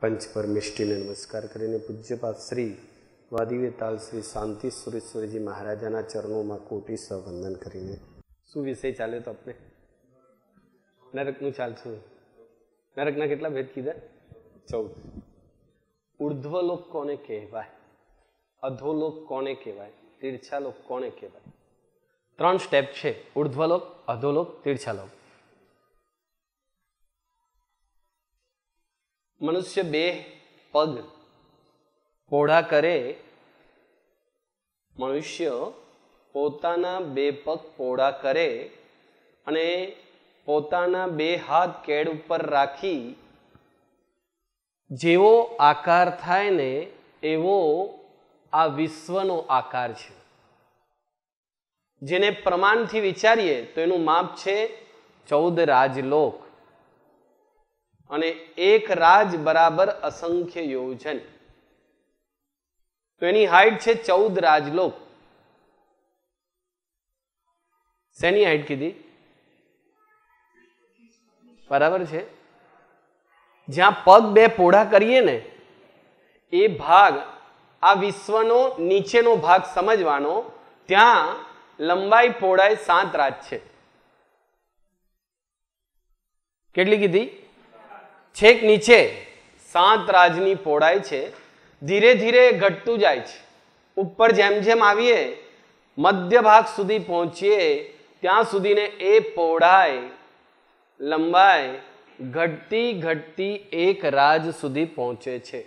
પંચ પરમિષ્ટિને નમસ્કાર કરીને પૂજ્યપાદ શ્રી વાદીવેતાલ શ્રી શાંતિ સુરેશ્વરજી મહારાજાના ચરણોમાં કોટી વંદન કરીને. શું વિષય ચાલ્યો તો આપણે નરકનું ચાલશું નરકના કેટલા ભેદ કીધા? ચૌદ. ઉર્ધ્વલોક કોને કહેવાય? અધોલોક કોને કહેવાય? તીર્છાલોક કોને કહેવાય? ત્રણ સ્ટેપ છે. ઉર્ધ્વલોક, અધોલોક, તીર્છાલોક. મનુષ્ય બે પગ પોઢા કરે, મનુષ્ય પોતાના બે પગ પોળા કરે અને પોતાના બે હાથ કેડ ઉપર રાખી જેવો આકાર થાય ને એવો આ વિશ્વનો આકાર છે. જેને પ્રમાણથી વિચારીએ તો એનું માપ છે ચૌદ રાજલોક. અને એક રાજ બરાબર અસંખ્ય યોજન. તો એની હાઈટ છે ચૌદ રાજલોક. શેની હાઈટ કીધી? બરાબર છે. જ્યાં પગ બે પોઢા કરીએ ને, એ ભાગ, આ વિશ્વનો નીચેનો ભાગ સમજવાનો, ત્યાં લંબાઈ પહોળાઈ સાત રાજ છે. કેટલી કીધી? છેક નીચે સાત રાજની પહોળાઈ છે, ધીરે ધીરે ઘટતું જાય છે. ઉપર જેમ જેમ આવીએ, મધ્ય ભાગ સુધી પહોંચીએ, ત્યાં સુધીને એ પહોળાઈ, લંબાઈ ઘટતી ઘટતી એક રાજ સુધી પહોંચે છે.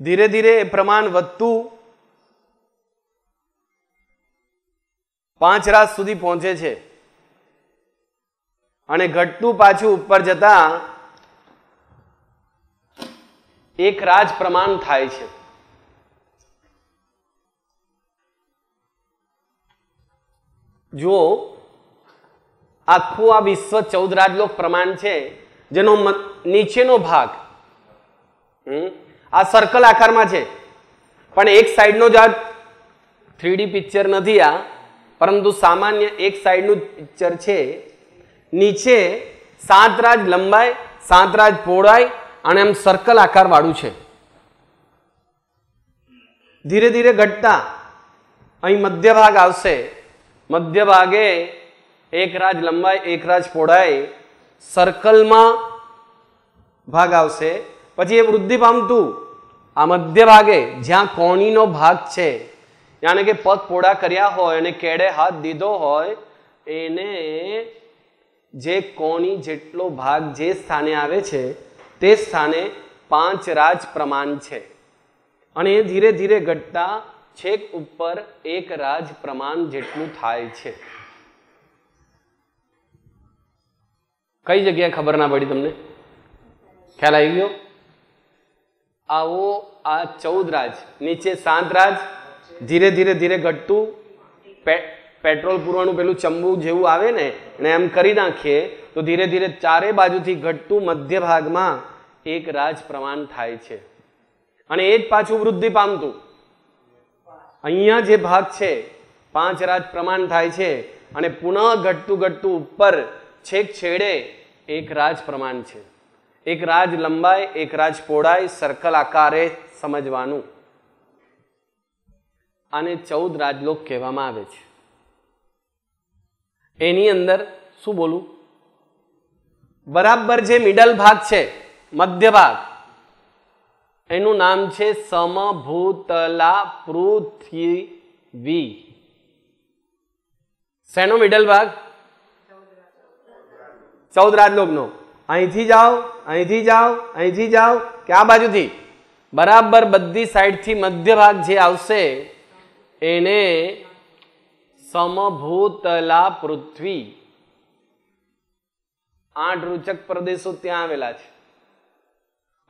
ધીરે ધીરે એ પ્રમાણ વધતું પાંચ રાત સુધી પહોંચે છે. અને ઘટતું પાછું ઉપર જતા એક રાજ પ્રમાણ થાય છે. જુઓ, આખું આ વિશ્વ ચૌદ રાજલોક પ્રમાણ છે, જેનો નીચેનો ભાગ આ સર્કલ આકારમાં છે. પણ એક સાઈડનો જ આ થ્રીડી પિક્ચર નથી આ. પરંતુ સામાન્ય એક સાઈડનું પિક્ચર છે. નીચે સાત રાજ લંબાઈ, સાત રાજ પહોળાઈ અને એમ સર્કલ આકારવાળું છે. ધીરે ધીરે ઘટતા અહીં મધ્ય ભાગ આવશે. મધ્ય ભાગે એક રાજ લંબાઈ, એક રાજ પહોળાઈ સર્કલમાં ભાગ આવશે. પછી એ વૃદ્ધિ પામતું. આ મધ્ય ભાગે જ્યાં કોણીનો ભાગ છે યાને કે પગ પોળા કર્યા હોય અને કેડે હાથ દીધો હોય, એને જે કોણી જેટલો ભાગ જે સ્થાને આવે છે, તે સ્થાને પાંચ રાજ પ્રમાણ છે. અને એ ધીરે ધીરે ઘટતા છેક ઉપર એક રાજ પ્રમાણ જેટલું થાય છે. કઈ જગ્યાએ ખબર ના પડી તમને? ખ્યાલ આવી ગયો? આવો આ ચૌદ રાજ, નીચે સાત રાજ ધીરે ધીરે ધીરે ઘટતું પેટ્રોલ પૂરવાનું પેલું ચંબુ જેવું આવે ને, એને એમ કરી નાખીએ, તો ધીરે ધીરે ચારે બાજુથી ઘટતું મધ્ય ભાગમાં એક રાજ પ્રમાણ થાય છે. અને એ જ પાછું વૃદ્ધિ પામતું. અહીંયા જે ભાગ છે, પાંચ રાજ પ્રમાણ થાય છે, અને પુનઃ ઘટતું ઘટતું ઉપર છેક છેડે એક રાજ પ્રમાણ છે. એક રાજ લંબાઈ, એક રાજ પહોળાઈ સર્કલ આકારે સમજવાનું. આને ચૌદ રાજલોક કહેવામાં આવે છે. એની અંદર શું બોલું? બરાબર જે મિડલ ભાગ છે મધ્ય ભાગ એનું નામ છે સમભૂતલા પૃથ્વી. શેનો મિડલ ભાગ? ચૌદ રાજલોકનો. અહીંથી જાઓ અહીંથી જાઓ અહીંથી જાઓ, કે આ બાજુથી. બરાબર બધી સાઈડથી મધ્ય ભાગ જે આવશે એને સમભૂતલા પૃથ્વી આઠ રૂચક પ્રદેશો ત્યાં આવેલા છે.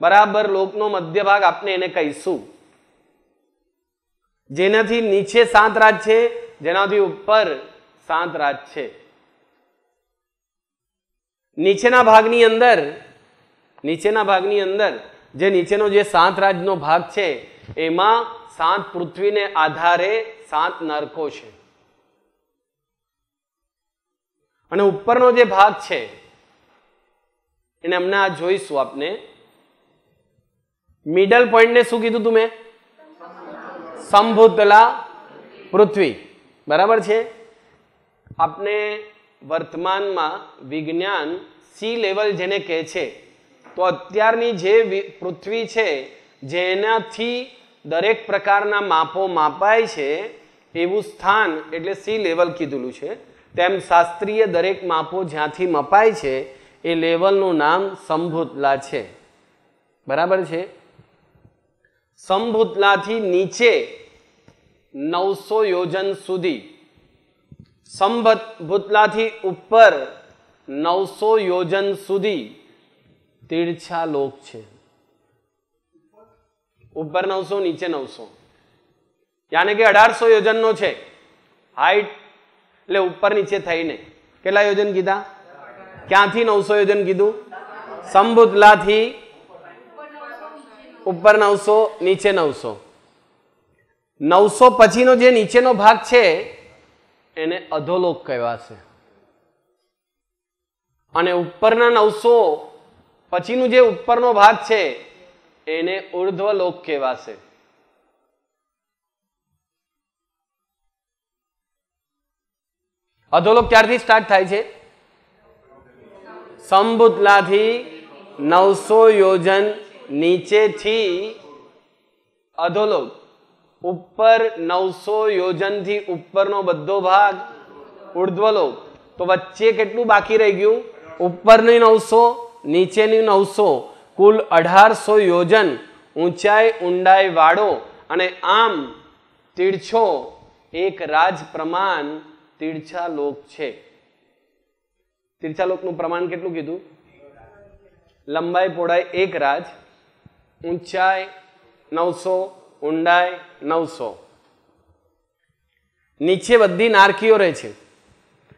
બરાબર લોકનો મધ્ય ભાગ આપણે એને કહીશું. જેનાથી નીચે સાત રાજ છે, જેનાથી ઉપર સાત રાજ છે. નીચેના ભાગની અંદર, નીચેના ભાગની અંદર જે નીચેનો જે સાત રાજનો ભાગ છે, એમાં સાત પૃથ્વીને આધારે સાત નરકો છે. અને ઉપરનો જે ભાગ છે, એને આ જોઈશું આપને. મિડલ પોઈન્ટને શું કીધું તું મેં? સંભૂતલા પૃથ્વી. બરાબર છે? આપને વર્તમાનમાં વિજ્ઞાન સી લેવલ જેને કહે છે, તો અત્યારની જે પૃથ્વી છે, જેનાથી દરેક પ્રકારના માપો માપાય છે એવું સ્થાન એટલે સી લેવલ કીધેલું છે. તેમ શાસ્ત્રીય દરેક માપો જ્યાંથી મપાય છે એ લેવલનું નામ સંભૂતલા છે. બરાબર છે? સંભૂતલાથી નીચે નવસો યોજન સુધી. સંભૂતલાથી ઉપર નવસો યોજન સુધી તીર્છા લોક છે. ઉપર નવસો, નીચે નવસો. યાને કે અઢારસો યોજનનો છે. હાઈટ એટલે ઉપર નીચે થઈને. કેટલા યોજન કીધા? ક્યાંથી નવસો યોજન કીધું? સંભુતલાથી ઉપર નવસો, નીચે નવસો. નવસો પછીનો જે નીચેનો ભાગ છે, એને અધોલોક કહેવાશે અને ઉપરના નવસો પછીનું જે ઉપરનો ભાગ છે એને ઉર્ધ્વલોક કહેવાશે. અધોલોક ક્યારથી સ્ટાર્ટ થાય છે? સંબુદલાથી નવસો યોજન નીચેથી અધોલોક. ઉપર નવસો યોજનથી ઉપરનો બધો ભાગ ઉર્ધ્વલોક. તો વચ્ચે કેટલું બાકી રહી ગયું? ઉપરની નવસો, નીચેની નવસો. કુલ અઢારસો યોજન ઊંચાઈ, ઊંડાઈ વાળો અને આમ તીર્છો એક રાજ પ્રમાણ તીર્છાલોક છે. તીર્છાલોકનું પ્રમાણ કેટલું કીધું? લંબાઈ, પહોળાઈ એક રાજ, ઊંચાઈ નવસો, ઊંડાઈ નવસો. નીચે બધી નારકીઓ રહે છે.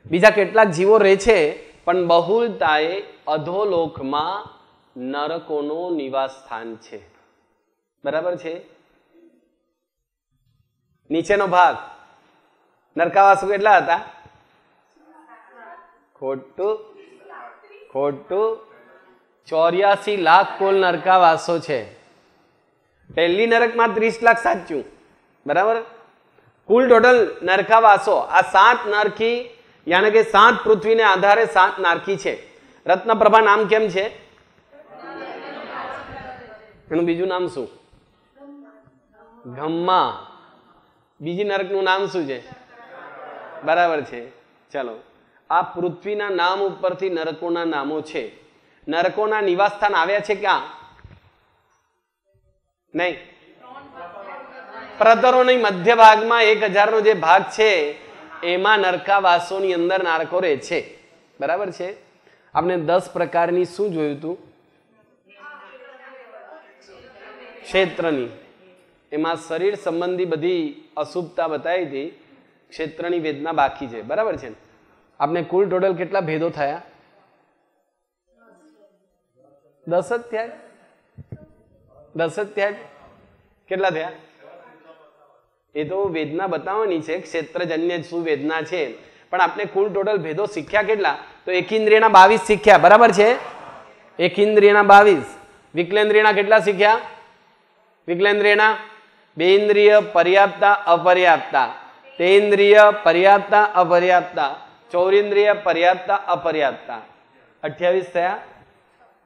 બીજા કેટલાક જીવો રહે છે, પણ બહુલતાએ અધોલોકમાં નરકોનો નિવાસ સ્થાન છે. બરાબર છે? નીચેનો ભાગ. નરકાવાસુ કેટલા હતા? ખોટું ખોટું. ચોર્યાસી લાખ કુલ નરકાવાસો છે. પહેલી નરકમાં ત્રીસ લાખ સાચું. બરાબર? કુલ ટોટલ નરકાવાસો. આ સાત નરકી યાને કે સાત પૃથ્વીને આધારે સાત નારકી છે. રત્નપ્રભા નામ કેમ છે? એનું બીજું નામ શું? ગમ્મા. બીજી નરકનું નામ શું છે? બરાબર છે. ચાલો. આ પૃથ્વીના નામ ઉપરથી નરકોના નામો છે. નરકોના નિવાસસ્થાન આવ્યા છે ક્યાં? નહીં. પ્રતરોની મધ્ય ભાગમાં એક હજારનો જે ભાગ છે, એમાં નરકાવાસોની અંદર નારકો રહે છે. બરાબર છે? આપણે દસ પ્રકારની શું જોયું હતું? ક્ષેત્રની. એમાં શરીર સંબંધી બધી અશુભતા બતાવી હતી. ક્ષેત્રની વેદના બાકી છે. બરાબર છે આપણે કુલ ટોટલ કેટલા ભેદો થયા? દસ જ થયા? દસ જ થયા? કેટલા થયા? એ તો વેદના બતાવવાની છે. ક્ષેત્રજન્ય શું વેદના છે? પણ આપણે કુલ ટોટલ ભેદો શીખ્યા કેટલા? તો એકેન્દ્રિયના બાવીસ શીખ્યા. બરાબર છે? એકેન્દ્રિયના બાવીસ. વિકલેન્દ્રિયના કેટલા શીખ્યા? વિકલેન્દ્રિયના બે ઇન્દ્રિય પર્યાપ્તા અપર્યાપ્તા તેન્દ્રિય પર્યાપ્તા અપર્યાપ્તા ચૌરિન્દ્રિય પર્યાપ્તા અપર્યાપ્તા અઠ્યાવીસ થયા,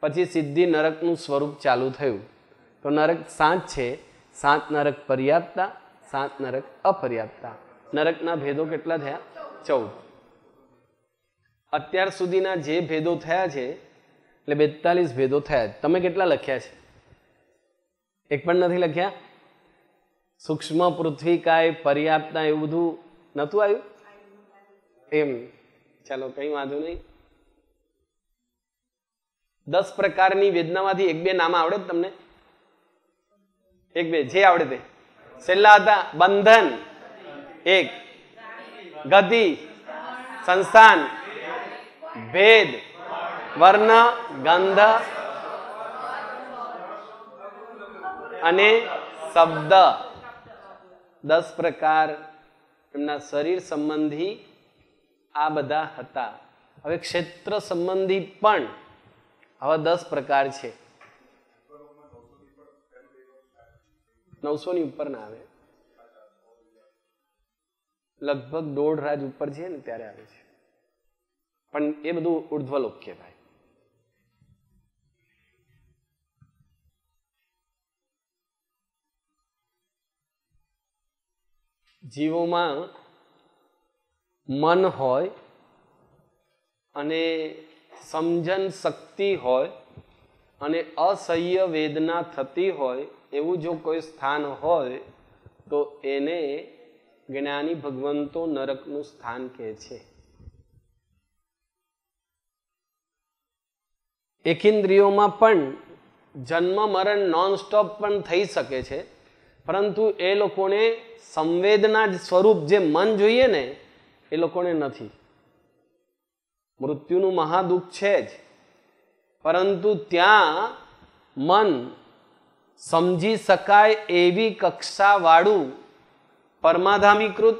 પછી સિદ્ધિ નરકનું સ્વરૂપ ચાલુ થયું. તો નરક સાત છે, સાત નરક પર્યાપ્તા, સાત નરક અપર્યાપ્તા. નરકના ભેદો કેટલા થયા? ચૌદ. અત્યાર સુધીના જે ભેદો થયા છે, એટલે બેતાલીસ ભેદો થયા તમે કેટલા લખ્યા છે? એક પણ નથી લખ્યા. સૂક્ષ્મ પૃથ્વી કાય પર્યાપ્તા એવું બધું નહોતું આવ્યું? એમ. ચાલો, કઈ વાંધો નહીં. દસ પ્રકારની વેદનામાંથી એક બે નામ આવડે તમને? એક બે, જે આવડે તે. છેલ્લા હતા, બંધન. એક, ગતિ. સંસ્થાન. ભેદ. વર્ણ, ગંધ. અને શબ્દ. દસ પ્રકાર એમના શરીર સંબંધી આ બધા હતા. હવે ક્ષેત્ર સંબંધી પણ આવા દસ પ્રકાર છે. નવસો ની ઉપર ના આવે. લગભગ દોઢ રાજ ઉપર છે ને ત્યારે આવે છે. પણ એ બધું ઉર્ધ્વલોક કહેવાય. જીવોમાં મન હોય અને સમજન શક્તિ હોય અને અસહ્ય વેદના થતી હોય એવું જો કોઈ સ્થાન હોય તો એને જ્ઞાની ભગવંતો નરકનું સ્થાન કહે છે. એકેન્દ્રિયોમાં પણ જન્મ મરણ નોન સ્ટોપ પણ થઈ શકે છે. પરંતુ એ લોકોને સંવેદના જ સ્વરૂપ જે મન જોઈએ ને, એ લોકોને નથી. મૃત્યુનું મહાદુઃખ છે જ. પરંતુ ત્યાં મન સમજી શકાય એવી કક્ષાવાળું પરમાધામીકૃત,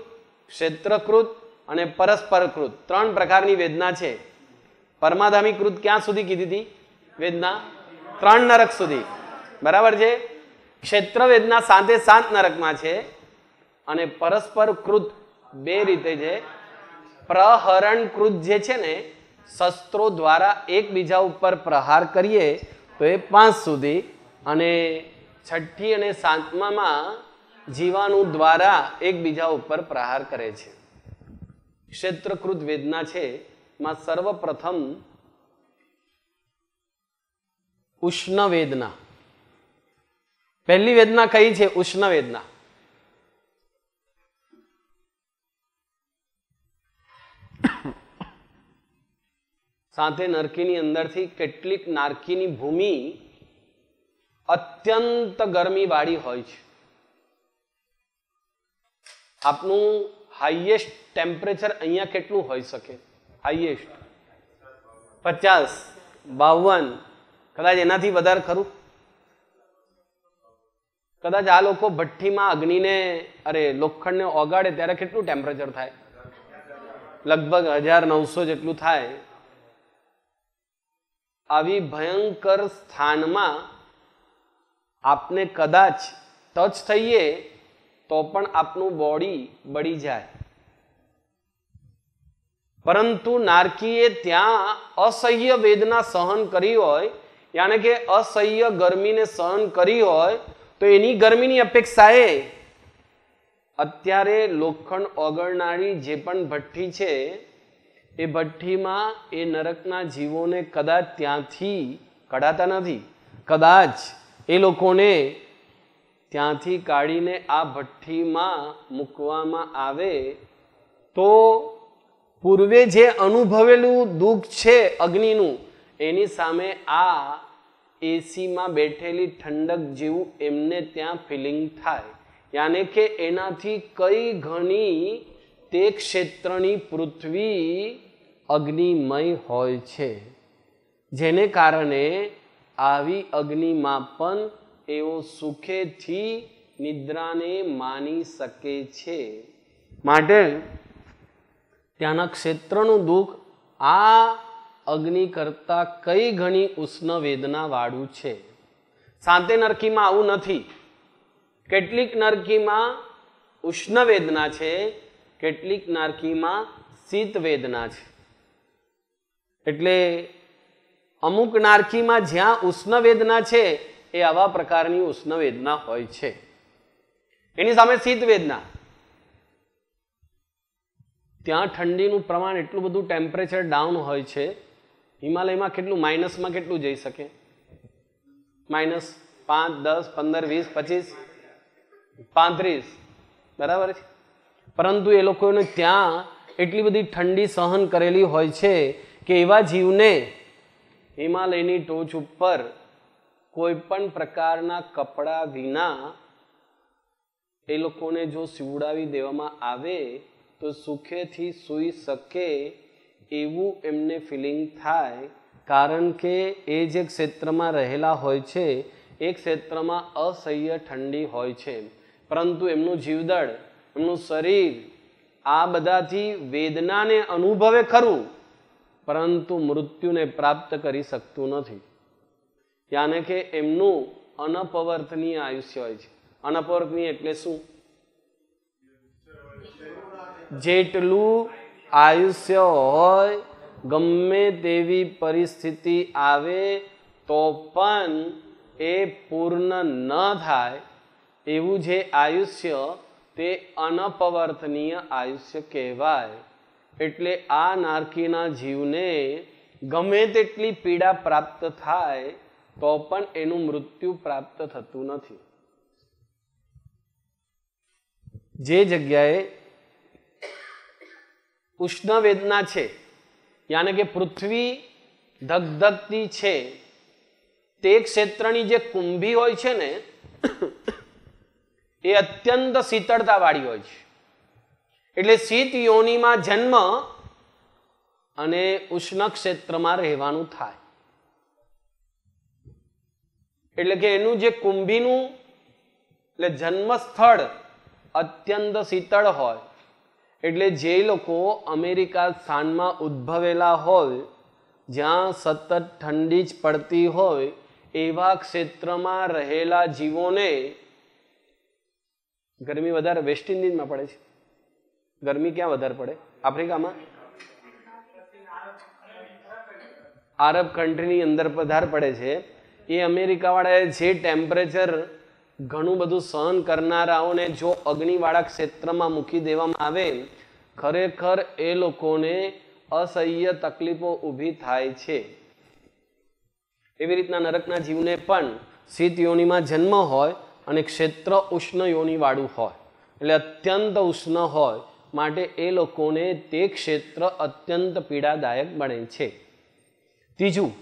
ક્ષેત્રકૃત અને પરસ્પરકૃત ત્રણ પ્રકારની વેદના છે. પરમાધામીકૃત ક્યાં સુધી કીધી હતી? વેદના ત્રણ નરક સુધી. બરાબર છે? ક્ષેત્ર વેદના સાંતે સાત નરકમાં છે. અને પરસ્પર કૃત બે રીતે છે પ્રહરણ કૃત જે છે ને, શસ્ત્રો દ્વારા એકબીજા ઉપર પ્રહાર કરીએ, તો એ પાંચ સુધી અને છઠ્ઠી અને સાતમામાં જીવાણુ દ્વારા એકબીજા ઉપર પ્રહાર કરે છે. ક્ષેત્રકૃત વેદના છે, માં સર્વપ્રથમ ઉષ્ણ વેદના પહેલી વેદના કઈ છે? ઉષ્ણ વેદના સાથે નરકીની અંદરથી કેટલીક નારકીની ભૂમિ અત્યંત ગરમીવાળી હોય છે. આપનું હાઈએસ્ટ ટેમ્પરેચર અહીંયા કેટલું હોઈ શકે? હાઈએસ્ટ પચાસ, બાવન. કદાચ એનાથી વધારે ખરું? કદાચ આ લોકો ભઠ્ઠીમાં અગ્નિને, અરે, લોખંડને ઓગાડે ત્યારે કેટલું ટેમ્પરેચર થાય? લગભગ હજાર નવસો જેટલું થાય, આવી ભયંકર સ્થાનમાં આપને કદાચ ટચ થઈએ તો પણ આપનું બોડી બળી જાય. પરંતુ નારકીએ ત્યાં અસહ્ય વેદના સહન કરી હોય, યાને કે અસહ્ય ગરમીને સહન કરી હોય, તો એની ગરમીની અપેક્ષાએ અત્યારે લોખંડ ઓગળનારી જે પણ ભઠ્ઠી છે, એ ભઠ્ઠીમાં એ નરકના જીવોને કદાચ ત્યાંથી કઢાતા નથી. કદાચ એ લોકોને ત્યાંથી કાઢીને આ ભઠ્ઠીમાં મૂકવામાં આવે તો પૂર્વે જે અનુભવેલું દુઃખ છે અગ્નિનું, એની સામે આ એસીમાં બેઠેલી ઠંડક જેવું એમને ત્યાં ફિલિંગ થાય. યાને કે એનાથી કઈ ઘણી તે ક્ષેત્રની પૃથ્વી અગ્નિમય હોય છે. જેને કારણે આવી અગ્નિમાં પણ એઓ સુખેથી નિદ્રાને માની શકે છે. માટે ત્યાંના ક્ષેત્રનું દુઃખ આ અગ્નિ કરતાં કઈ ઘણી ઉષ્ણ વેદનાવાળું છે. સાતે નરકીમાં આવું નથી. કેટલીક નરકીમાં ઉષ્ણ વેદના છે, કેટલીક નારકીમાં શીત વેદના છે. એટલે અમુક નારકીમાં જ્યાં ઉષ્ણ વેદના છે, એ આવા પ્રકારની ઉષ્ણ વેદના હોય છે. એની સામે શીત વેદના ત્યાં ઠંડીનું પ્રમાણ એટલું બધું ટેમ્પરેચર ડાઉન હોય છે, હિમાલયમાં કેટલું માઇનસમાં કેટલું જઈ શકે? માઇનસ પાંચ, દસ, પંદર, વીસ, પચીસ? પાંત્રીસ. બરાબર છે? પરંતુ એ લોકોને ત્યાં એટલી બધી ઠંડી સહન કરેલી હોય છે કે એવા જીવને હિમાલયની ટોચ ઉપર કોઈ પણ પ્રકારના કપડાં વિના એ લોકોને જો સીવડાવી દેવામાં આવે તો સુખેથી સૂઈ શકે એવું એમને ફિલિંગ થાય. કારણ કે એ જે ક્ષેત્રમાં રહેલા હોય છે, એ ક્ષેત્રમાં અસહ્ય ઠંડી હોય છે. પરંતુ એમનું જીવદળ, એમનું શરીર આ બધાથી વેદનાને અનુભવે ખરું, પરંતુ મૃત્યુને પ્રાપ્ત કરી શકતું નથી. યાને કે એમનું અનપવર્તનીય આયુષ્ય હોય છે. અનપવર્તનીય એટલે શું? જેટલું આયુષ્ય હોય, ગમે તેવી પરિસ્થિતિ આવે, તો પણ એ પૂર્ણ ન થાય એવું જે આયુષ્ય તે અનપવર્તનીય આયુષ્ય કહેવાય. એટલે આ નારકીના જીવને ગમે તેટલી પીડા પ્રાપ્ત થાય, તો પણ એનું મૃત્યુ પ્રાપ્ત થતું નથી. જે જગ્યાએ ઉષ્ણ વેદના છે, યાને કે પૃથ્વી ધગધગતી છે, તે ક્ષેત્રની જે કુંભી હોય છે ને એ અત્યંત શીતળતાવાળી હોય છે. એટલે શીત યોનિમાં જન્મ અને ઉષ્ણ ક્ષેત્રમાં રહેવાનું થાય. એટલે કે એનું જે કુંભીનું, એટલે જન્મ સ્થળ અત્યંત શીતળ હોય. એટલે જે લોકો અમેરિકા સ્થાનમાં ઉદ્ભવેલા હોય, જ્યાં સતત ઠંડી જ પડતી હોય, એવા ક્ષેત્રમાં રહેલા જીવોને ગરમી વધારે વેસ્ટ ઇન્ડિઝમાં પડે છે. ગરમી ક્યાં વધારે પડે? આફ્રિકામાં? આરબ કન્ટ્રીની અંદર વધારે પડે છે. એ અમેરિકાવાળાએ જે ટેમ્પરેચર ઘણું બધું સહન કરનારાઓને જો અગ્નિવાળા ક્ષેત્રમાં મૂકી દેવામાં આવે, ખરેખર એ લોકોને અસહ્ય તકલીફો ઊભી થાય છે. એવી રીતના નરકના જીવને પણ શીત યોનિમાં જન્મ હોય અને ક્ષેત્ર ઉષ્ણ યોનિવાળું હોય, એટલે અત્યંત ઉષ્ણ હોય, માટે એ લોકોને તે ક્ષેત્ર અત્યંત પીડાદાયક બને છે. ત્રીજું,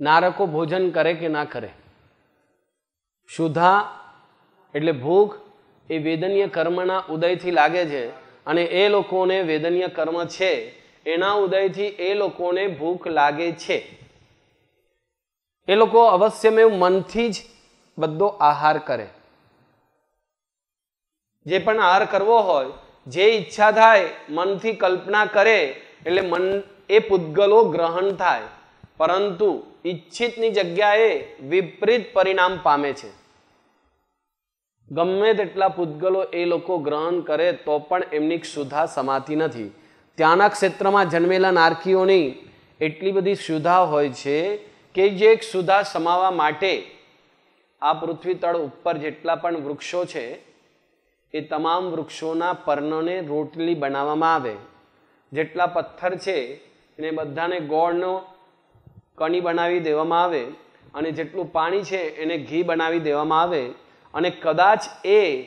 નારકો ભોજન કરે કે ના કરે? શુદ્ધા એટલે ભૂખ એ વેદનીય કર્મના ઉદયથી લાગે છે અને એ લોકોને વેદનીય કર્મ છે. એના ઉદયથી એ લોકોને ભૂખ લાગે છે. એ લોકો અવશ્ય મેં મનથી જ બધો આહાર કરે. જે પણ આહાર કરવો હોય, જે ઈચ્છા થાય, મનથી કલ્પના કરે, એટલે મન એ પૂતગલો ગ્રહણ થાય. પરંતુ ઈચ્છિતની જગ્યાએ વિપરીત પરિણામ પામે છે. ગમે તેટલા પૂતગલો એ લોકો ગ્રહણ કરે તો પણ એમની ક્ષુધા સમાતી નથી. ત્યાંના ક્ષેત્રમાં જન્મેલા નારકીઓની એટલી બધી ક્ષુધા હોય છે કે જે ક્ષુધા સમાવા માટે આ પૃથ્વી તળ ઉપર જેટલા પણ વૃક્ષો છે, એ તમામ વૃક્ષોના પર્ણોને રોટલી બનાવવામાં આવે. જેટલા પથ્થર છે, એને બધાને ગોળનો કણી બનાવી દેવામાં આવે અને જેટલું પાણી છે, એને ઘી બનાવી દેવામાં આવે. અને કદાચ એ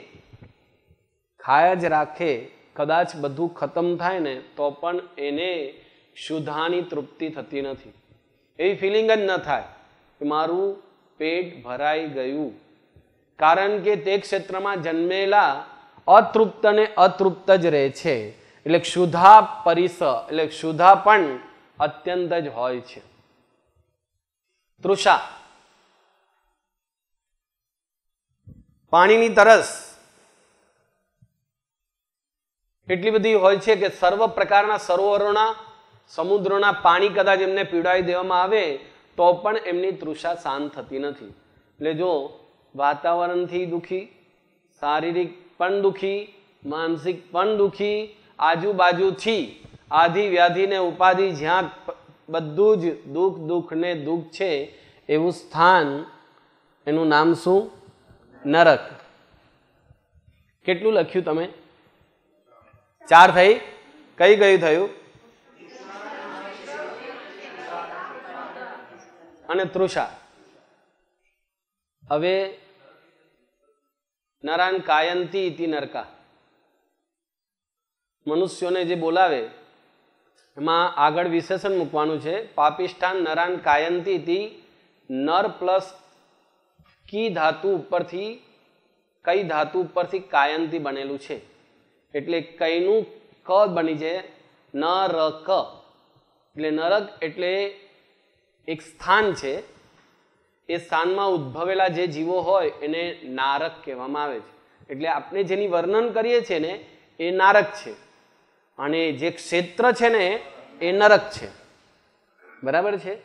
ખાયા જ રાખે, કદાચ બધું ખતમ થાય ને, તો પણ એને શુદ્ધાની તૃપ્તિ થતી નથી. એવી ફિલિંગ જ ન થાય કે મારું પેટ ભરાઈ ગયું. કારણ કે તે ક્ષેત્રમાં જન્મેલા અતૃપ્ત ને અતૃપ્ત જ રહે છે. એટલે ક્ષુધા પરિસ, એટલે ક્ષુધા પણ અત્યંત જ હોય છે. તૃષા. પાણીની તરસ. એટલી બધી હોય છે કે સર્વ પ્રકારના સરોવરોના, સમુદ્રોના પાણી કદાચ એમને પીવડાવી દેવામાં આવે તો પણ એમની તૃષા શાંત થતી નથી. એટલે જો વાતાવરણથી દુઃખી, શારીરિક પણ દુઃખી, માનસિક પણ દુઃખી, આજુબાજુથી આધિ વ્યાધિ ને ઉપાધિ જ્યાં બધું જ દુઃખ દુઃખ ને દુઃખ છે, એવું સ્થાન એનું નામ શું? નરક. કેટલું લખ્યું તમે? ચાર થઈ? કઈ કયું થયું? અને તૃષા. હવે નરાન કાયંતી ઇતિ નરકા. મનુષ્યોને જે બોલાવે, એમાં આગળ વિશેષણ મૂકવાનું છે, પાપિષ્ઠાન નરાન કાયંતી ઇતિ નર પ્લસ કી ધાતુ ઉપરથી, કઈ ધાતુ ઉપરથી કાયંતી બનેલું છે. એટલે કઈનું ક બની છે નર ક એટલે નરક એટલે એક સ્થાન છે, એ સ્થાનમાં ઉદ્ભવેલા જે જીવો હોય એને નારક કહેવામાં આવે છે. એટલે આપણે જેની વર્ણન કરીએ છીએ ને, એ નારક છે. અને જે ક્ષેત્ર છે ને, એ નરક છે. બરાબર છે?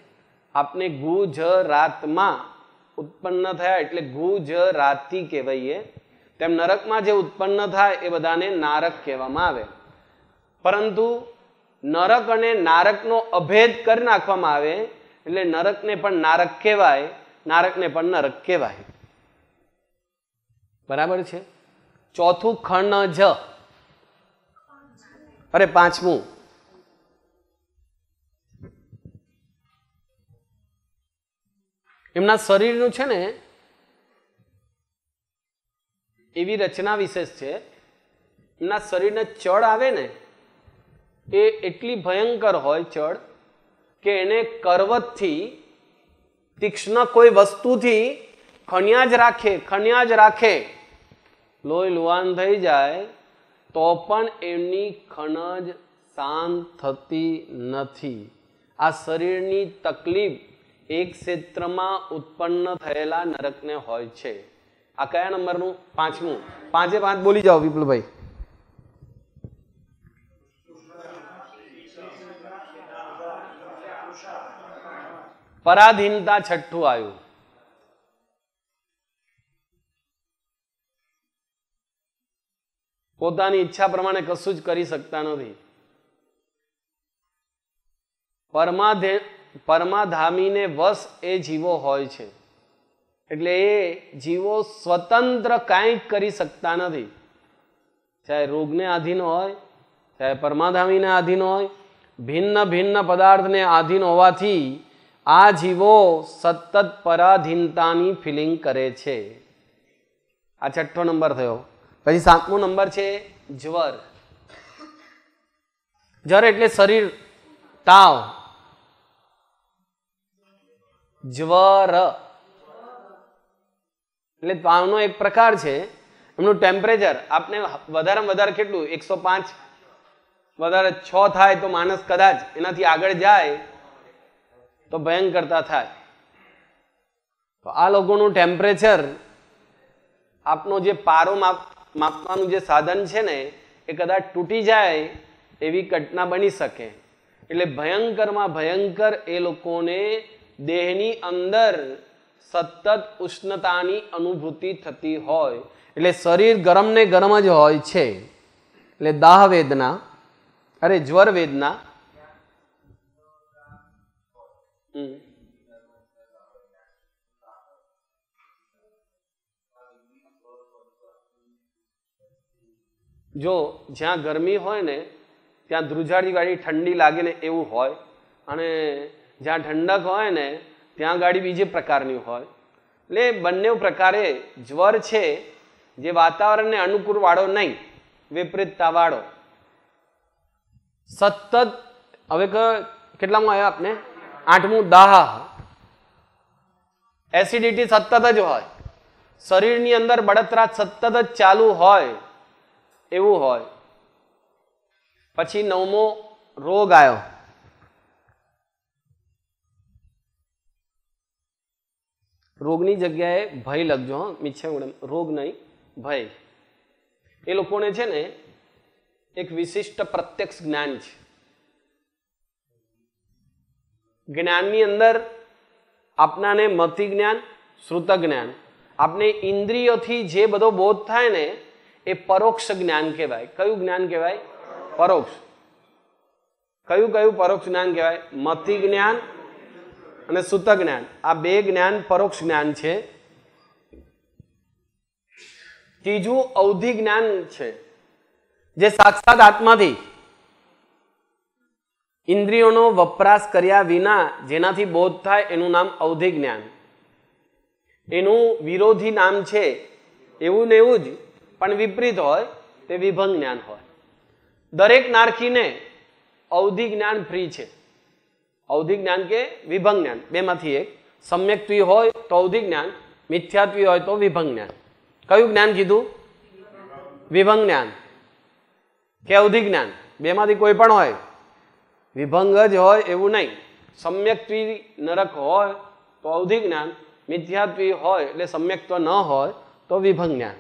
આપણે ગુજરાતમાં ઉત્પન્ન થયા એટલે ગુજરાતી કહેવાઈએ. તેમ નરકમાં જે ઉત્પન્ન થાય એ બધાને નારક કહેવામાં આવે. પરંતુ નરક અને નારકનો અભેદ કરી નાખવામાં આવે એટલે નરકને પણ નારક કહેવાય, નારકને પણ નરક કહેવાય. બરાબર છે? ચોથું ખણ જ. અરે, પાંચમું. એમના શરીરનું છે ને, એવી રચના વિશેષ છે. એમના શરીરને ચડ આવે ને, એ એટલી ભયંકર હોય ચડ કે એને કરવતથી તીક્ષ્ણ કોઈ વસ્તુથી ખણ્યા જ રાખે, ખણ્યા જ રાખે. લોહી લુહાન થઈ જાય તો પણ એમની ખણજ શાંત થતી નથી. આ શરીરની તકલીફ એક ક્ષેત્રમાં ઉત્પન્ન થયેલા નરકને હોય છે. આ કયા નંબરનું? પાંચમું. પાંચે પાંચ બોલી જાઓ વિપુલભાઈ. પરાધીનતા છઠ્ઠું આવ્યું. પોતાની ઈચ્છા પ્રમાણે કશું જ કરી શકતા નથી. પરમાધે, પરમાધામીને વશ એ જીવો હોય છે. એટલે એ જીવો સ્વતંત્ર કાંઈ કરી શકતા નથી. ચાહે રોગને આધીન હોય, ચાહે પરમાધામીને આધીન હોય, ભિન્ન ભિન્ન પદાર્થને આધીન હોવાથી આ જીવો સતત પરાધીનતાની ફિલિંગ કરે છે. આ છઠ્ઠો નંબર થયો. પછી સાતમો નંબર છે જ્વર. જ્વર એટલે શરીર તાવ. જ્વર. એટલે તાવનો એક પ્રકાર છે. એમનું ટેમ્પરેચર આપને વધારેમાં વધારે કેટલું? એકસો પાંચ. વધારે છ થાય તો માણસ કદાચ એનાથી આગળ જાય તો ભયંકરતા થાય. તો આ લોકોનું ટેમ્પરેચર આપનો જે પારો માપ, માપવાનું જે સાધન છે ને, એ કદાચ તૂટી જાય એવી ઘટના બની શકે. એટલે ભયંકરમાં ભયંકર એ લોકોને દેહની અંદર સતત ઉષ્ણતાની અનુભૂતિ થતી હોય. એટલે શરીર ગરમ ને ગરમ જ હોય છે. એટલે દાહ વેદના અરે જ્વર વેદના હમ. જો જ્યાં ગરમી હોય ને, ત્યાં ધ્રુજાડી ગાડી ઠંડી લાગે ને એવું હોય. અને જ્યાં ઠંડક હોય ને, ત્યાં ગાડી બીજી પ્રકારની હોય. એટલે બંને પ્રકારે જ્વર છે, જે વાતાવરણને અનુકૂળ વાળો નહીં વિપરીતતા વાળો સતત, હવે કેટલામાં આવ્યા આપને? આઠમું દાહ. એસિડિટી સતત જ હોય. શરીરની અંદર બળતરા સતત જ ચાલુ હોય એવું હોય. પછી નવમો રોગ આવ્યો. રોગની જગ્યાએ ભય લખજો હં મીછે રોગ નહીં, ભય. એ લોકોને છે ને એક વિશિષ્ટ પ્રત્યક્ષ જ્ઞાન છે. જ્ઞાનની અંદર આપનાને મતિ જ્ઞાન શ્રુત જ્ઞાન આપને ઇન્દ્રિયોથી જે બધો બોધ થાય ને, એ પરોક્ષ જ્ઞાન કહેવાય. કયું જ્ઞાન કહેવાય? પરોક્ષ. કયું કયું પરોક્ષ જ્ઞાન કહેવાય? મતિ જ્ઞાન અને સુત જ્ઞાન આ બે જ્ઞાન પરોક્ષ જ્ઞાન છે. ત્રીજું અવધિ જ્ઞાન છે. જે સાક્ષાત આત્માથી ઇન્દ્રિયોનો વપરાશ કર્યા વિના જેનાથી બોધ થાય એનું નામ અવધિ જ્ઞાન. એનું વિરોધી નામ છે એવું ને એવું જ, પણ વિપરીત હોય તે વિભંગ જ્ઞાન હોય. દરેક નારખીને અવધિ જ્ઞાન ફ્રી છે. અવધિ જ્ઞાન કે વિભંગ જ્ઞાન. બેમાંથી એક. સમ્યક્ત્વી હોય તો અવધિ જ્ઞાન, મિથ્યાત્વી હોય તો વિભંગ જ્ઞાન. કયું જ્ઞાન કીધું? વિભંગ જ્ઞાન. કે અવધિ જ્ઞાન? બેમાંથી કોઈ પણ હોય. વિભંગ જ હોય એવું નહીં. સમ્યક્ત્વી નરક હોય તો અવધિ જ્ઞાન મિથ્યાત્વી હોય એટલે સમ્યક્ત્વ ન હોય તો વિભંગ જ્ઞાન.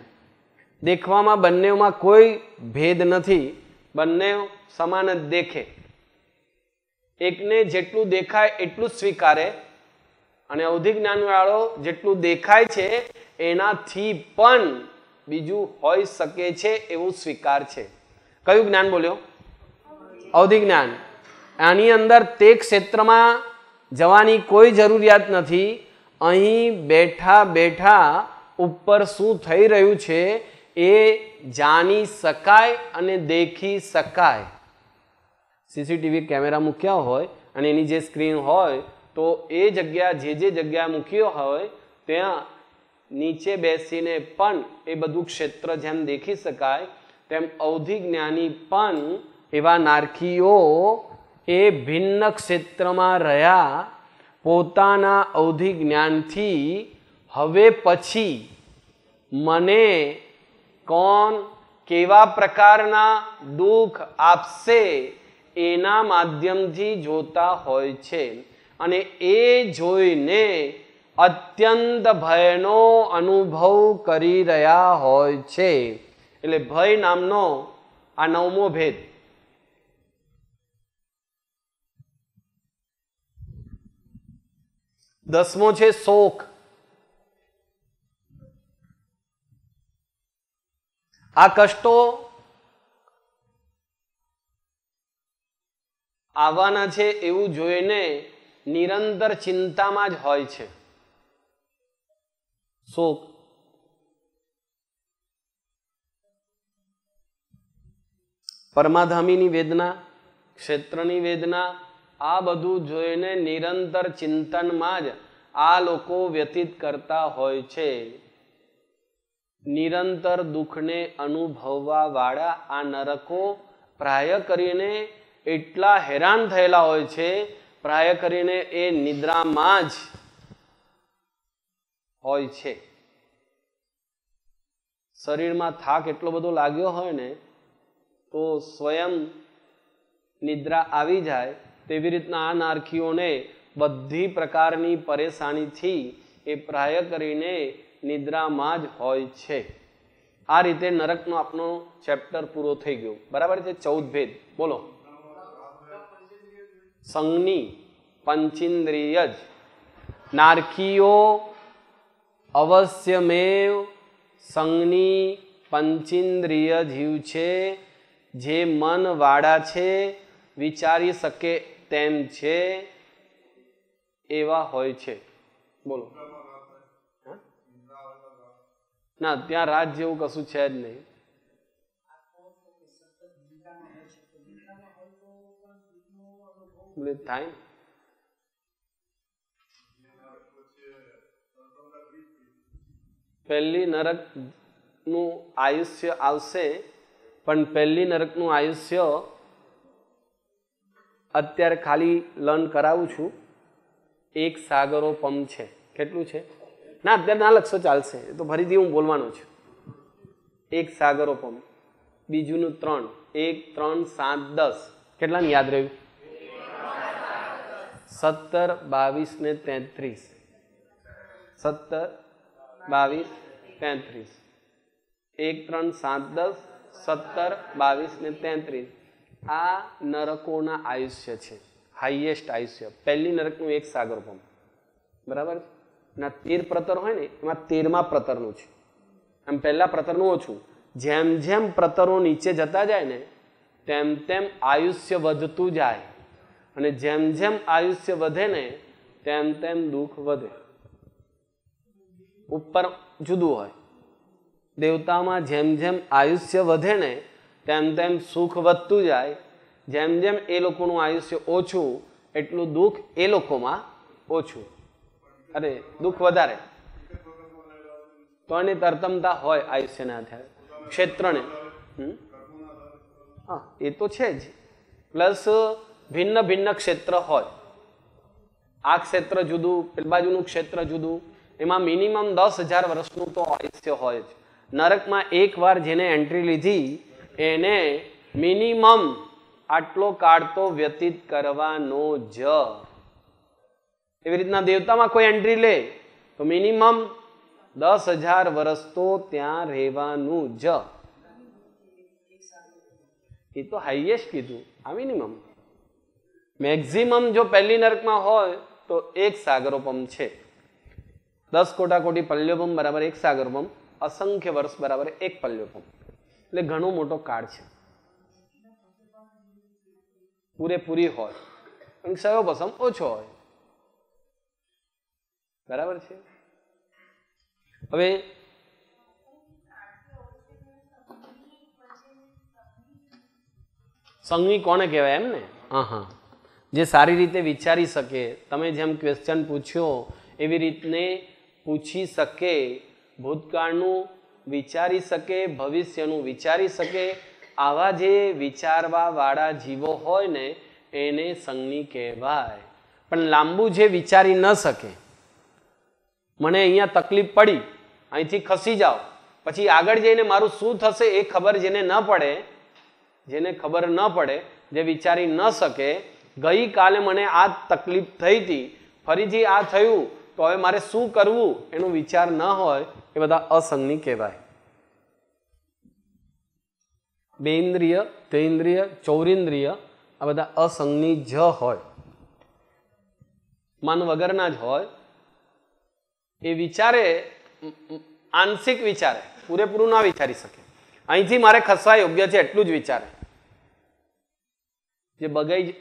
દેખવામાં બંનેમાં કોઈ ભેદ નથી, બંને સમાન જ દેખે. એકને જેટલું દેખાય એટલું જ સ્વીકારે અને અવધિ જ્ઞાનવાળો જેટલું દેખાય છે એનાથી પણ બીજું હોઈ શકે છે એવું સ્વીકાર છે. કયું જ્ઞાન બોલ્યો? અવધિ જ્ઞાન. આની અંદર તે ક્ષેત્રમાં જવાની કોઈ જરૂરિયાત નથી. અહીં બેઠા બેઠા ઉપર શું થઈ રહ્યું છે એ જાણી શકાય અને દેખી શકાય. સીસીટીવી કેમેરા મૂક્યા હોય અને એની જે સ્ક્રીન હોય તો એ જગ્યા જે જે જગ્યા મૂક્યો હોય ત્યાં નીચે બેસીને પણ એ બધું ક્ષેત્ર જેમ દેખી શકાય, તેમ અવધિ જ્ઞાની પણ એવા નારખીઓ એ ભિન્ન ક્ષેત્રમાં રહ્યા પોતાના અવધિ જ્ઞાનથી હવે પછી મને કોણ કેવા પ્રકારના દુઃખ આપશે એના માધ્યમથી જોતા હોય છે અને એ જોઈને અત્યંત ભયનો અનુભવ કરી રહ્યા હોય છે. એટલે ભય નામનો આ નવમો ભેદ. દસમો છે શોક. આ કષ્ટો આવવાના છે એવું જોઈને નિરંતર ચિંતામાં જ હોય છે. શોક. પરમાધામીની વેદના, ક્ષેત્રની વેદના આ બધું જોઈને નિરંતર ચિંતનમાં જ આ લોકો વ્યતીત કરતા હોય છે. નિરંતર દુઃખને અનુભવવા વાળા આ નરકો પ્રાય કરીને એટલા હેરાન થયેલા હોય છે, પ્રાય કરીને એ નિદ્રામાં જ હોય છે. શરીરમાં થાક એટલો બધો લાગ્યો હોય ને, તો સ્વયં નિદ્રા આવી જાય તેવી રીતના આ નારખીઓને બધી પ્રકારની પરેશાનીથી એ પ્રાય કરીને નિદ્રામાં જ હોય છે. આ રીતે નરકનો આપનો ચેપ્ટર પૂરો થઈ ગયો. બરાબર છે? ચૌદ ભેદ. બોલો. સંજ્ઞી, પંચિન્દ્રિય જ. નારકીઓ અવશ્યમેવ સંજ્ઞી, પંચિન્દ્રિય જીવ છે. જે મન વાળા છે, વિચારી શકે તેમ છે એવા હોય છે. બોલો. ના, ત્યાં રાત જેવું કશું છે જ નહીં. થાય પહેલી નરકનું આયુષ્ય આવશે, પણ પહેલી નરકનું આયુષ્ય અત્યારે ખાલી લર્ન કરાવું છું. એક સાગરો પમ છે. કેટલું છે? ના, અત્યારે ના લખશો, ચાલશે. એ તો ફરીથી હું બોલવાનો છું. એક સાગરો પમ. બીજુંનું ત્રણ. એક, ત્રણ, સાત, દસ. કેટલાને યાદ રહ્યું? સત્તર, બાવીસ ને તેત્રીસ. સત્તર, બાવીસ, તેત્રીસ. એક, ત્રણ, સાત, દસ. સત્તર, બાવીસ ને તેત્રીસ. આ નરકોના આયુષ્ય છે હાઈએસ્ટ આયુષ્ય. પહેલી નરકનું એક સાગર ભમ. બરાબર? ના, તેર પ્રતર હોય ને, એમાં તેરમા પ્રતરનું છે. આમ પહેલા પ્રતરનું ઓછું. જેમ જેમ પ્રતરો નીચે જતા જાય ને, તેમ તેમ આયુષ્ય વધતું જાય. અને જેમ જેમ આયુષ્ય વધે ને, તેમ તેમ દુઃખ વધે. ઉપર જુદું હોય. દેવતામાં જેમ જેમ આયુષ્ય વધે ને તેમ તેમ સુખ વધતું જાય. જેમ જેમ એ લોકોનું આયુષ્ય ઓછું, એટલું દુઃખ એ લોકોમાં ઓછું. અરે, દુઃખ વધારે. તો એની તરતમતા હોય આયુષ્યના આધારે. ક્ષેત્રને? હા, એ તો છે જ. પ્લસ ભિન્ન ભિન્ન ક્ષેત્ર હોય. આ ક્ષેત્ર જુદું પેલ બાજુનું ક્ષેત્ર જુદું. એમાં મિનિમમ દસ હજાર વર્ષનું તો આયુષ્ય હોય જ. નરકમાં એકવાર જેને એન્ટ્રી લીધી એને મિનિમમ આટલો કાઢતો વ્યતીત કરવાનો જ. એવી રીતના દેવતામાં કોઈ એન્ટ્રી લે, તો મિનિમમ દસ હજાર વર્ષ તો ત્યાં રહેવાનું જ. એ તો હાઈએસ્ટ કીધું, આ મિનિમમ. મેક્ઝિમમ જો પહેલી નરકમાં હોય, તો એક સાગરોપમ છે. દસ કોટા કોટી પલ્યોપમ બરાબર એક સાગરોપમ, અસંખ્ય વર્ષ બરાબર એક પલ્યોપમ એટલે ઘણો મોટો કાળ છે. પૂરેપૂરી હોય. અને ક્ષયોપસમ ઓછો હોય. બરાબર છે? હવે સંગી કોને કહેવાય એમ ને હા હા જે સારી રીતે વિચારી શકે તમે જેમ ક્વેશ્ચન પૂછ્યો એવી રીતને પૂછી શકે. ભૂતકાળનું વિચારી શકે, ભવિષ્યનું વિચારી શકે, આવા જે વિચારવા વાળા જીવો હોય ને, એને સંગની કહેવાય. પણ લાંબુ જે વિચારી ન શકે, મને અહીંયા તકલીફ પડી, અહીંથી ખસી જાઓ. પછી આગળ જઈને મારું શું થશે એ ખબર જેને ન પડે, જેને ખબર ન પડે, જે વિચારી ન શકે, ગઈકાલે મને આ તકલીફ થઈ હતી, ફરીથી આ થયું, તો હવે મારે શું કરવું એનો વિચાર ન હોય એ બધા અસંગની કહેવાય. બેન્દ્રિય તેન્દ્રિય ચૌરિન્દ્રિય આ બધા અસંગની જ હોય. મન વગરના જ હોય. એ વિચારે આંશિક વિચારે, પૂરેપૂરું ના વિચારી શકે. અહીંથી મારે ખસવા યોગ્ય છે એટલું જ વિચારે. જે બગાઈ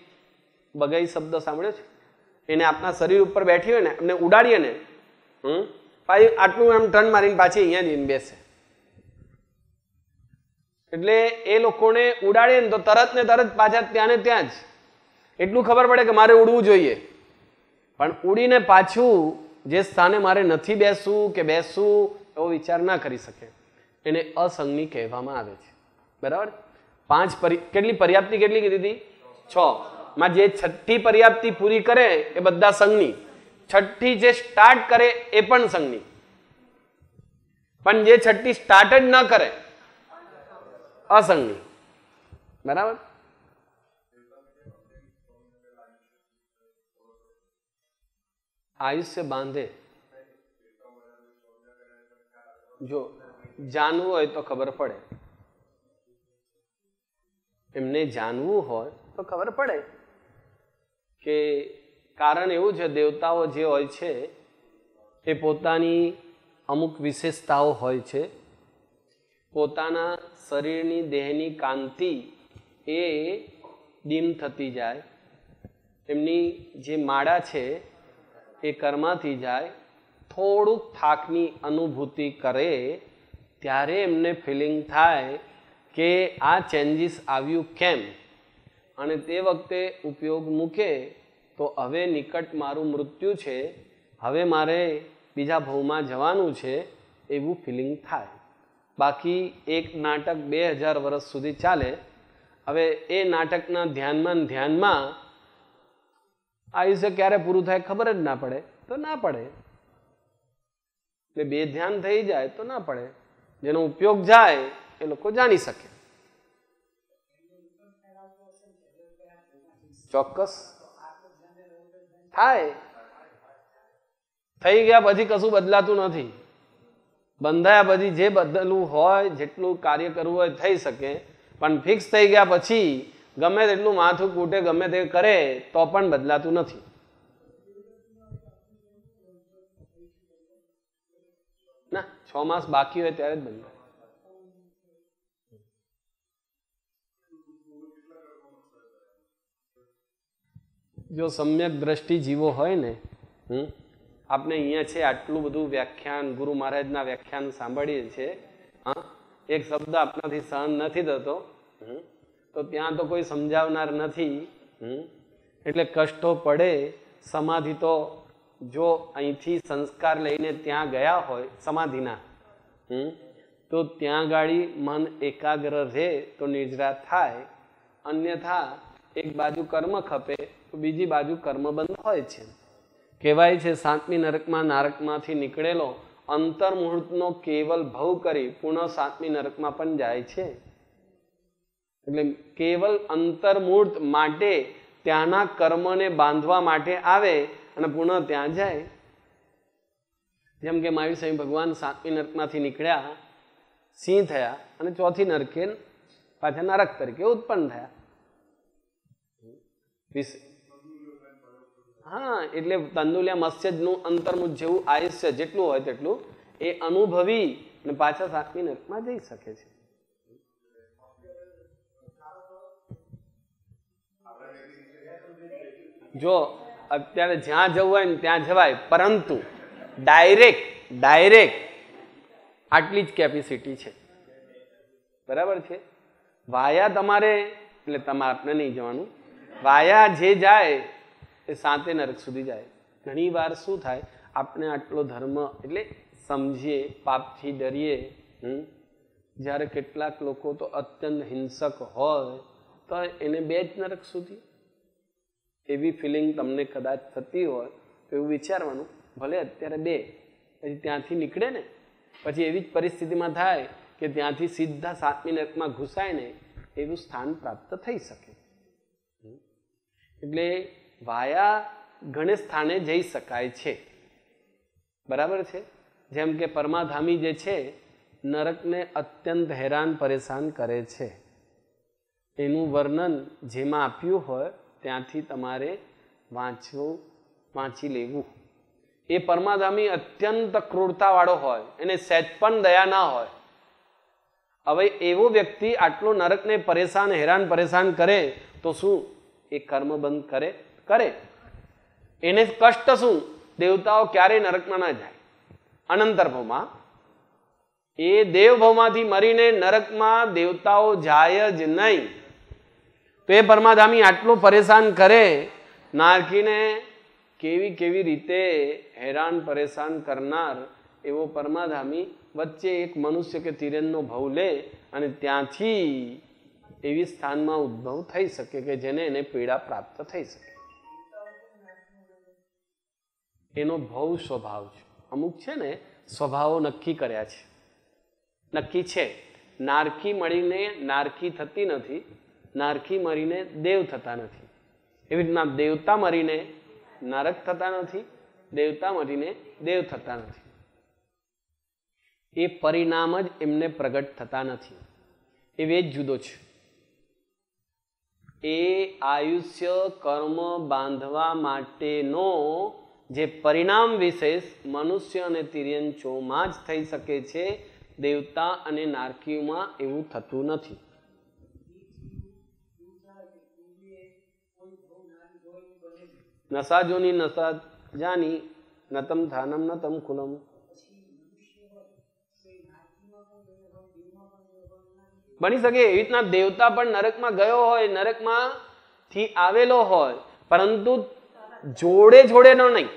બગાઈ શબ્દ સાંભળ્યો છે? એને આપણા શરીર ઉપર બેઠી હોય ને, એમને ઉડાડીએ ને, હમ પાછી આટલું એમ ટર્ન મારીને પાછી અહીંયા જઈને બેસે. એટલે એ લોકોને ઉડાડીએ ને તો તરત ને તરત પાછા ત્યાં ત્યાં જ. એટલું ખબર પડે કે મારે ઉડવું જોઈએ. પણ ઉડીને પાછું જે સ્થાને મારે નથી બેસવું કે બેસવું, એવો વિચાર ના કરી શકે. એને અસંગની કહેવામાં આવે છે. બરાબર? પાંચ પરી, કેટલી પર્યાપ્તિ કેટલી કીધી હતી? છ. માં જે છઠ્ઠી પર્યાપ્તિ પૂરી કરે એ બધા સંઘની છઠ્ઠી જે સ્ટાર્ટ કરે એ પણ સંઘની. પણ જે છઠ્ઠી સ્ટાર્ટ જ ન કરે અસંગની બરાબર? આયુષ્ય બાંધે. જો જાણવું હોય તો ખબર પડે. એમને જાણવું હોય તો ખબર પડે કે કારણ એવું છે, દેવતાઓ જે હોય છે, એ પોતાની અમુક વિશેષતાઓ હોય છે. પોતાના શરીરની દેહની કાંતિ એ ડીમ થતી જાય એમની જે માળા છે એ કર્માથી જાય, થોડુંક થાકની અનુભૂતિ કરે, ત્યારે એમને ફિલિંગ થાય કે આ ચેન્જીસ આવ્યું કેમ? અને તે વખતે ઉપયોગ મૂકે તો હવે નિકટ મારું મૃત્યુ છે, હવે મારે બીજા ભવમાં જવાનું છે એવું ફિલિંગ થાય. બાકી એક નાટક બે હજાર વર્ષ સુધી ચાલે. હવે એ નાટકના ધ્યાનમાં ધ્યાનમાં આયુષ્ય ક્યારે પૂરું થાય ખબર જ ના પડે, તો ના પડે. એટલે બે ધ્યાન થઈ જાય તો ના પડે. જેનો ઉપયોગ જાય એ લોકો જાણી શકે. ચોક્કસ. થાય. થઈ ગયા પછી કશું બદલાતું નથી. બંધાયા પછી જે બદલવું હોય, જેટલું કાર્ય કરવું હોય થઈ શકે. પણ ફિક્સ થઈ ગયા પછી ગમે તેટલું માથું કૂટે, ગમે તે કરે, તો પણ બદલાતું નથી. ના, છ માસ બાકી હોય ત્યારે જ બદલાય. જો સમ્યક દ્રષ્ટિ જીવો હોય ને, હમ આપણે અહીંયા છે આટલું બધું વ્યાખ્યાન, ગુરુ મહારાજના વ્યાખ્યાન સાંભળીએ છીએ હા, એક શબ્દ આપણાથી સહન નથી થતો તો ત્યાં તો કોઈ સમજાવનાર નથી એટલે કષ્ટો પડે, સમાધિ તો જો અહીંથી સંસ્કાર લઈને ત્યાં ગયા હોય, સમાધિના તો ત્યાં ગાડી મન એકાગ્ર રહે તો નિર્જરા થાય, અન્યથા એક બાજુ કર્મ ખપે તો બીજી બાજુ કર્મબંધ હોય છે. કહેવાય છે, સાતમી નરકમાં નારકમાંથી નીકળેલો અંતર મુહૂર્તનો કેવલ ભવ કરી પુનઃ સાતમી નરકમાં પણ જાય છે. એટલે કેવલ અંતર મુહૂર્ત માટે ત્યાંના કર્મને બાંધવા માટે આવે અને પુનઃ ત્યાં જાય. જેમ કે મહાવીર સ્વામી ભગવાન સાતમી નરકમાંથી નીકળ્યા, સિંહ થયા અને ચોથી નરકે પાછા નરક તરીકે ઉત્પન્ન થયા. હા, એટલે તંદુલિયા મત્સ્યજનું અંતર્મુખ જેવું આયુષ્ય જેટલું હોય તેટલું એ અનુભવી અને પાછા સાતમી નરકમાં જઈ શકે છે. જો અત્યારે જ્યાં જવું હોય ને ત્યાં જવાય, પરંતુ ડાયરેક્ટ ડાયરેક્ટ આટલી જ કેપેસિટી છે. બરાબર છે? વાયા તમારે, એટલે તમારે આપણે નહીં જવાનું. વાયા જે જાય એ સાતે નરક સુધી જાય. ઘણી વાર શું થાય? આપણે આટલો ધર્મ એટલે સમજીએ, પાપથી ડરીએ જ્યારે કેટલાક લોકો તો અત્યંત હિંસક હોય, તો એને બે જ નરક સુધી. એવી ફિલિંગ તમને કદાચ થતી હોય, તો એવું વિચારવાનું, ભલે અત્યારે બે, પછી ત્યાંથી નીકળે ને, પછી એવી જ પરિસ્થિતિમાં થાય કે ત્યાંથી સીધા સાતમી નરકમાં ઘૂસાય ને, એવું સ્થાન પ્રાપ્ત થઈ શકે. એટલે વાયા ઘણે સ્થાને જઈ શકાય છે. બરાબર છે? જેમ કે પરમાધામી જે છે, નરકને અત્યંત હેરાન પરેશાન કરે છે. એનું વર્ણન જેમાં આપ્યું હોય, ત્યાંથી તમારે વાંચવું, વાંચી લેવું. એ પરમાધામી અત્યંત ક્રૂરતાવાળો હોય, એને સહેજ પણ દયા ના હોય. હવે એવો વ્યક્તિ આટલો નરકને પરેશાન, હેરાન, પરેશાન કરે, તો શું? એ કર્મ બંધ કરે? કરે. એને કષ્ટ શું? દેવતાઓ ક્યારેય નરકમાં ના જાય. અનંતરભવમાં એ દેવભવમાંથી મરીને નરકમાં દેવતાઓ જાય જ નહીં. તો એ પરમાધામી આટલું પરેશાન કરે, નારકીને કેવી કેવી રીતે હેરાન પરેશાન કરનાર એવો પરમાધામી વચ્ચે એક મનુષ્ય કે તિરેનનો ભવ લે અને ત્યાંથી એવી સ્થાનમાં ઉદ્ભવ થઈ શકે કે જેને એને પીડા પ્રાપ્ત થઈ શકે. એનો ભવ સ્વભાવ છે. અમુક છે ને, સ્વભાવો નક્કી કર્યા છે. નક્કી છે. નારકી મળીને નારકી થતી નથી, નારકી મરીને દેવ થતા નથી. એવી રીતના દેવતા મરીને નારક થતા નથી, દેવતા મરીને દેવ થતા નથી. એ પરિણામ જ એમને પ્રગટ થતા નથી. એ વેદ જુદો છે. એ આયુષ્ય કર્મ બાંધવા માટેનો જે પરિણામ વિશેષ મનુષ્ય અને તિર્યંચોમાં જ થઈ શકે છે, દેવતા અને નારકીઓમાં એવું થતું નથી. નસાજોની નસાજાની નતમ થાનમ નતમ ખુલમ બની શકે એવી રીતના દેવતા પણ નરકમાં ગયો હોય નરકમાં થી આવેલો હોય, પરંતુ જોડે જોડે નો નહીં.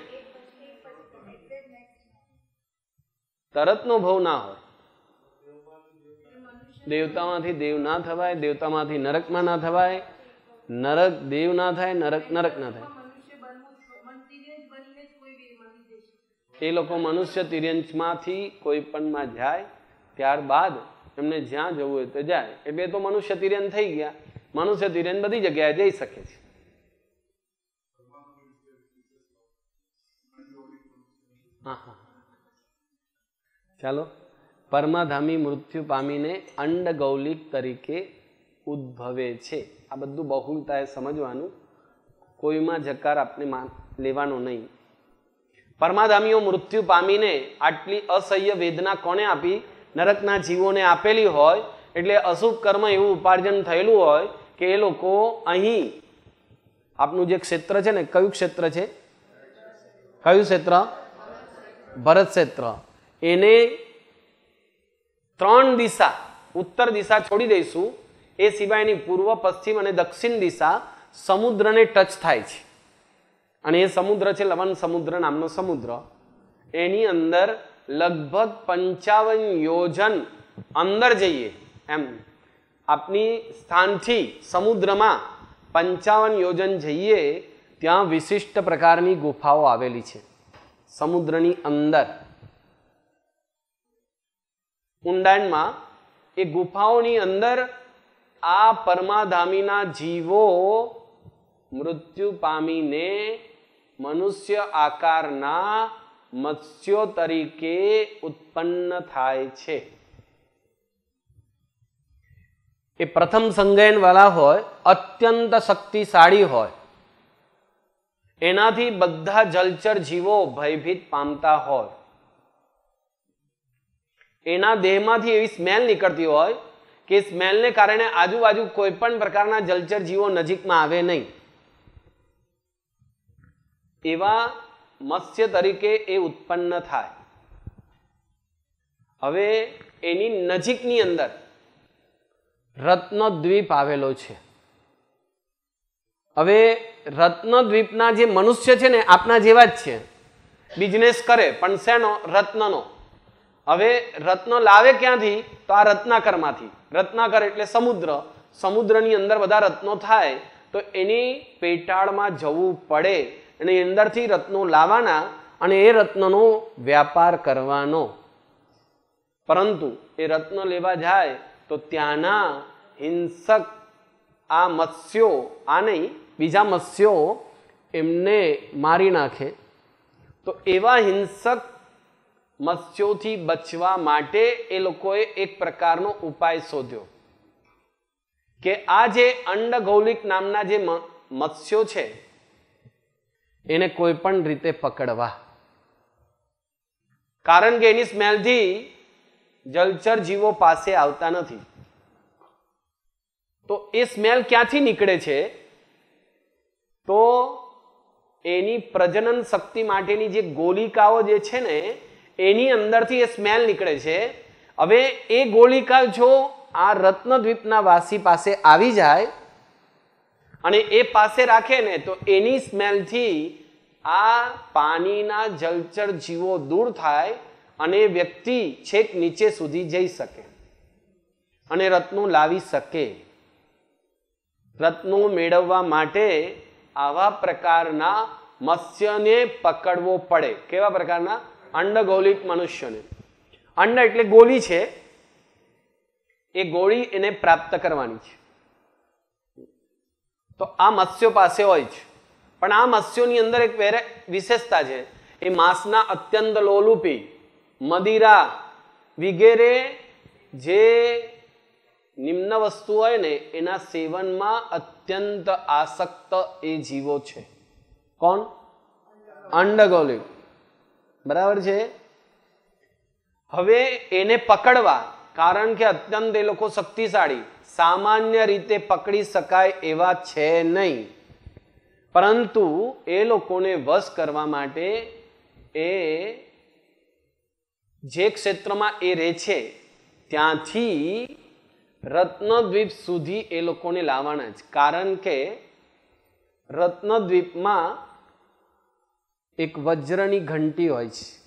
તરતનો ભવ ના હોય. દેવતામાંથી દેવ ના થવાય દેવતામાંથી નરકમાં ના થવાય નરક દેવ ના થાય નરક નરક ના થાય. એ લોકો મનુષ્ય તિર્યંશમાંથી કોઈ પણમાં જાય ત્યારબાદ એમને જ્યાં જવું હોય તો જાય. એટલે તો મનુષ્ય તિર્યન થઈ ગયા. મનુષ્ય તિર્યન બધી જગ્યાએ જઈ શકે છે. હા હા ચાલો. પરમાધામી મૃત્યુ પામીને અંડ ગૌલિક તરીકે ઉદ્ભવે છે. આ બધું બહુલતાએ સમજવાનું. કોઈમાં જકાર આપણે લેવાનો નહીં. પરમાધામીઓ મૃત્યુ પામીને આટલી અસહ્ય વેદના કોને આપી? નરકના જીવોને આપેલી હોય, એટલે અશુભ કર્મ એવું ઉપાર્જન થયેલું હોય કે એ લોકો અહીં, આપનું જે ક્ષેત્ર છે ને, કયું ક્ષેત્ર છે? કયું ક્ષેત્ર? ભરત ક્ષેત્ર. એને ત્રણ દિશા, ઉત્તર દિશા છોડી દઈશું. એ સિવાયની પૂર્વ, પશ્ચિમ અને દક્ષિણ દિશા સમુદ્રને ટચ થાય છે. અને એ સમુદ્ર છે લવણ સમુદ્ર નામનો સમુદ્ર. એની અંદર લગભગ પંચાવન યોજન અંદર જઈએ એમ. આપની સ્થાનથી સમુદ્રમાં પંચાવન યોજન જઈએ, ત્યાં વિશિષ્ટ પ્રકારની ગુફાઓ આવેલી છે. સમુદ્રની અંદર. ઊંડાણમાં એ ગુફાઓની અંદર આ પરમાધામીના જીવો મૃત્યુ પામીને મનુષ્ય આકારના મત્સ્યો તરીકે ઉત્પન્ન થાય છે. એ પ્રથમ સંગયન વાળા હોય, અત્યંત શક્તિશાળી હોય, એનાથી બધા જલચર જીવો ભયભીત પામતા હોય. એના દેહમાંથી એવી સ્મેલ નીકળતી હોય કે સ્મેલને કારણે આજુબાજુ કોઈ પણ પ્રકારના જલચર જીવો નજીકમાં આવે નહીં. એવા મત્સ્ય તરીકે એ ઉત્પન્ન થાય. હવે એની નજીકની અંદર રત્નદ્વીપ આવેલો છે. હવે રત્નદ્વીપના જે મનુષ્ય છે ને, આપના જેવા જ છે. બિઝનેસ કરે, પણ શેનો? રત્નનો. હવે રત્ન લાવે ક્યાંથી? તો આ રત્નાકરમાંથી. રત્નાકર એટલે સમુદ્ર. સમુદ્રની અંદર બધા રત્નો થાય, તો એની પેટાળમાં જવું પડે. અને અંદરથી રત્નો લાવવાના અને એ રત્નનો વ્યાપાર કરવાનો. પરંતુ એ રત્ન લેવા જાય, તો ત્યાંના હિંસક આ મત્સ્યો, આ નહીં, બીજા મત્સ્યો એમને મારી નાખે. તો એવા હિંસક મત્સ્યોથી બચવા માટે એ લોકોએ એક પ્રકારનો ઉપાય શોધ્યો કે આ જે અંડગૌલિક નામના જે મત્સ્યો છે, એને કોઈ પણ રીતે પકડવા. કારણ કે એની સ્મેલથી જલચર જીવો પાસે આવતા નથી. તો એ સ્મેલ ક્યાંથી નીકળે છે? તો એની પ્રજનન શક્તિ માટેની જે ગોલિકાઓ જે છે ને એની અંદરથી એ સ્મેલ નીકળે છે. હવે એ ગોળિકા જો આ રત્નદ્વીપના વાસી પાસે આવી જાય અને એ પાસે રાખે ને તો એની સ્મેલથી આ પાણીના જલચર જીવો દૂર થાય અને વ્યક્તિ છેક નીચે સુધી જઈ શકે અને રત્નો લાવી શકે. રત્નો મેળવવા માટે આવા પ્રકારના મત્સ્યને પકડવો પડે. કેવા પ્રકારના? અંડગોલિક મનુષ્યને. અંડ એટલે ગોળી છે. એ ગોળી એને પ્રાપ્ત કરવાની છે. તો આ મત્સ્યો પાસે હોય છે. પણ આ મત્સ્યોની અંદર એક વેરે વિશેષતા છે. એ માંસના અત્યંત લોલુપી, મદિરા, વગેરે જે નિમ્ન વસ્તુ હોય ને, એના સેવનમાં અત્યંત આસક્ત એ જીવો છે. કોણ? અંડગોલિક બરાબર છે? હવે એને પકડવા, કારણ કે અત્યંત એ લોકો શક્તિશાળી, સામાન્ય રીતે પકડી શકાય એવા છે નહીં. પરંતુ એ લોકોને વશ કરવા માટે એ જે ક્ષેત્રમાં એ રહે છે, ત્યાંથી રત્નદ્વીપ સુધી એ લોકોને લાવવાના જ. કારણ કે રત્નદ્વીપમાં એક વજ્રની ઘંટી હોય છે.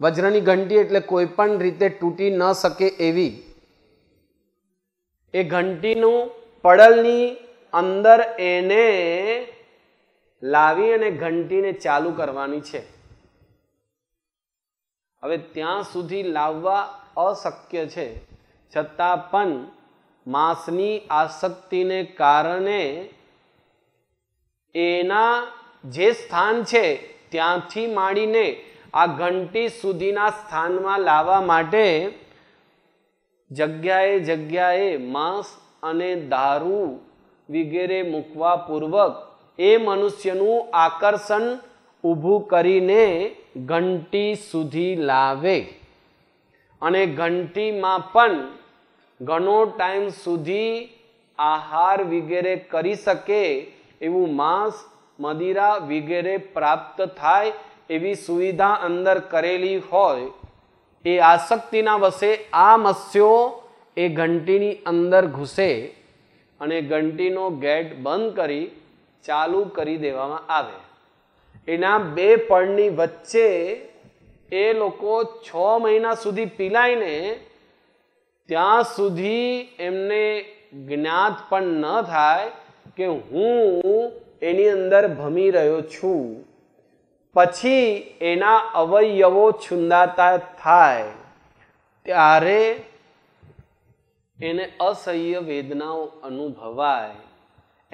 વજ્રની ઘંટી એટલે કોઈ પણ રીતે તૂટી ન શકે એવી. એ ઘંટીનું પડલની અંદર એને લાવી અને ઘંટીને ચાલુ કરવાની છે. હવે ત્યાં સુધી લાવવા અશક્ય છે. છતાં પણ માંસની આસક્તિને કારણે એના જે સ્થાન છે ત્યાંથી માંડીને આ ઘંટી સુધીના સ્થાનમાં લાવવા માટે જગ્યાએ જગ્યાએ માંસ અને દારૂ વગેરે મૂકવા પૂર્વક એ મનુષ્યનું આકર્ષણ ઊભું કરીને ઘંટી સુધી લાવે. અને ઘંટીમાં પણ ઘણો ટાઈમ સુધી આહાર વગેરે કરી શકે એવું માંસ મદિરા વગેરે પ્રાપ્ત થાય એવી સુવિધા અંદર કરેલી હોય, એ આસક્તિના વશે આ મત્સ્યો એ ઘંટીની અંદર ઘૂસે અને ઘંટીનો ગેટ બંધ કરી ચાલુ કરી દેવામાં આવે. એના બે પળની વચ્ચે એ લોકો છ મહિના સુધી પીલાઈને ત્યાં સુધી એમને જ્ઞાત પણ ન થાય કે હું એની અંદર ભમી રહ્યો છું. પછી એના અવયવો છુંદાતા થાય. ત્યારે એને અસહ્ય વેદનાઓ અનુભવાય.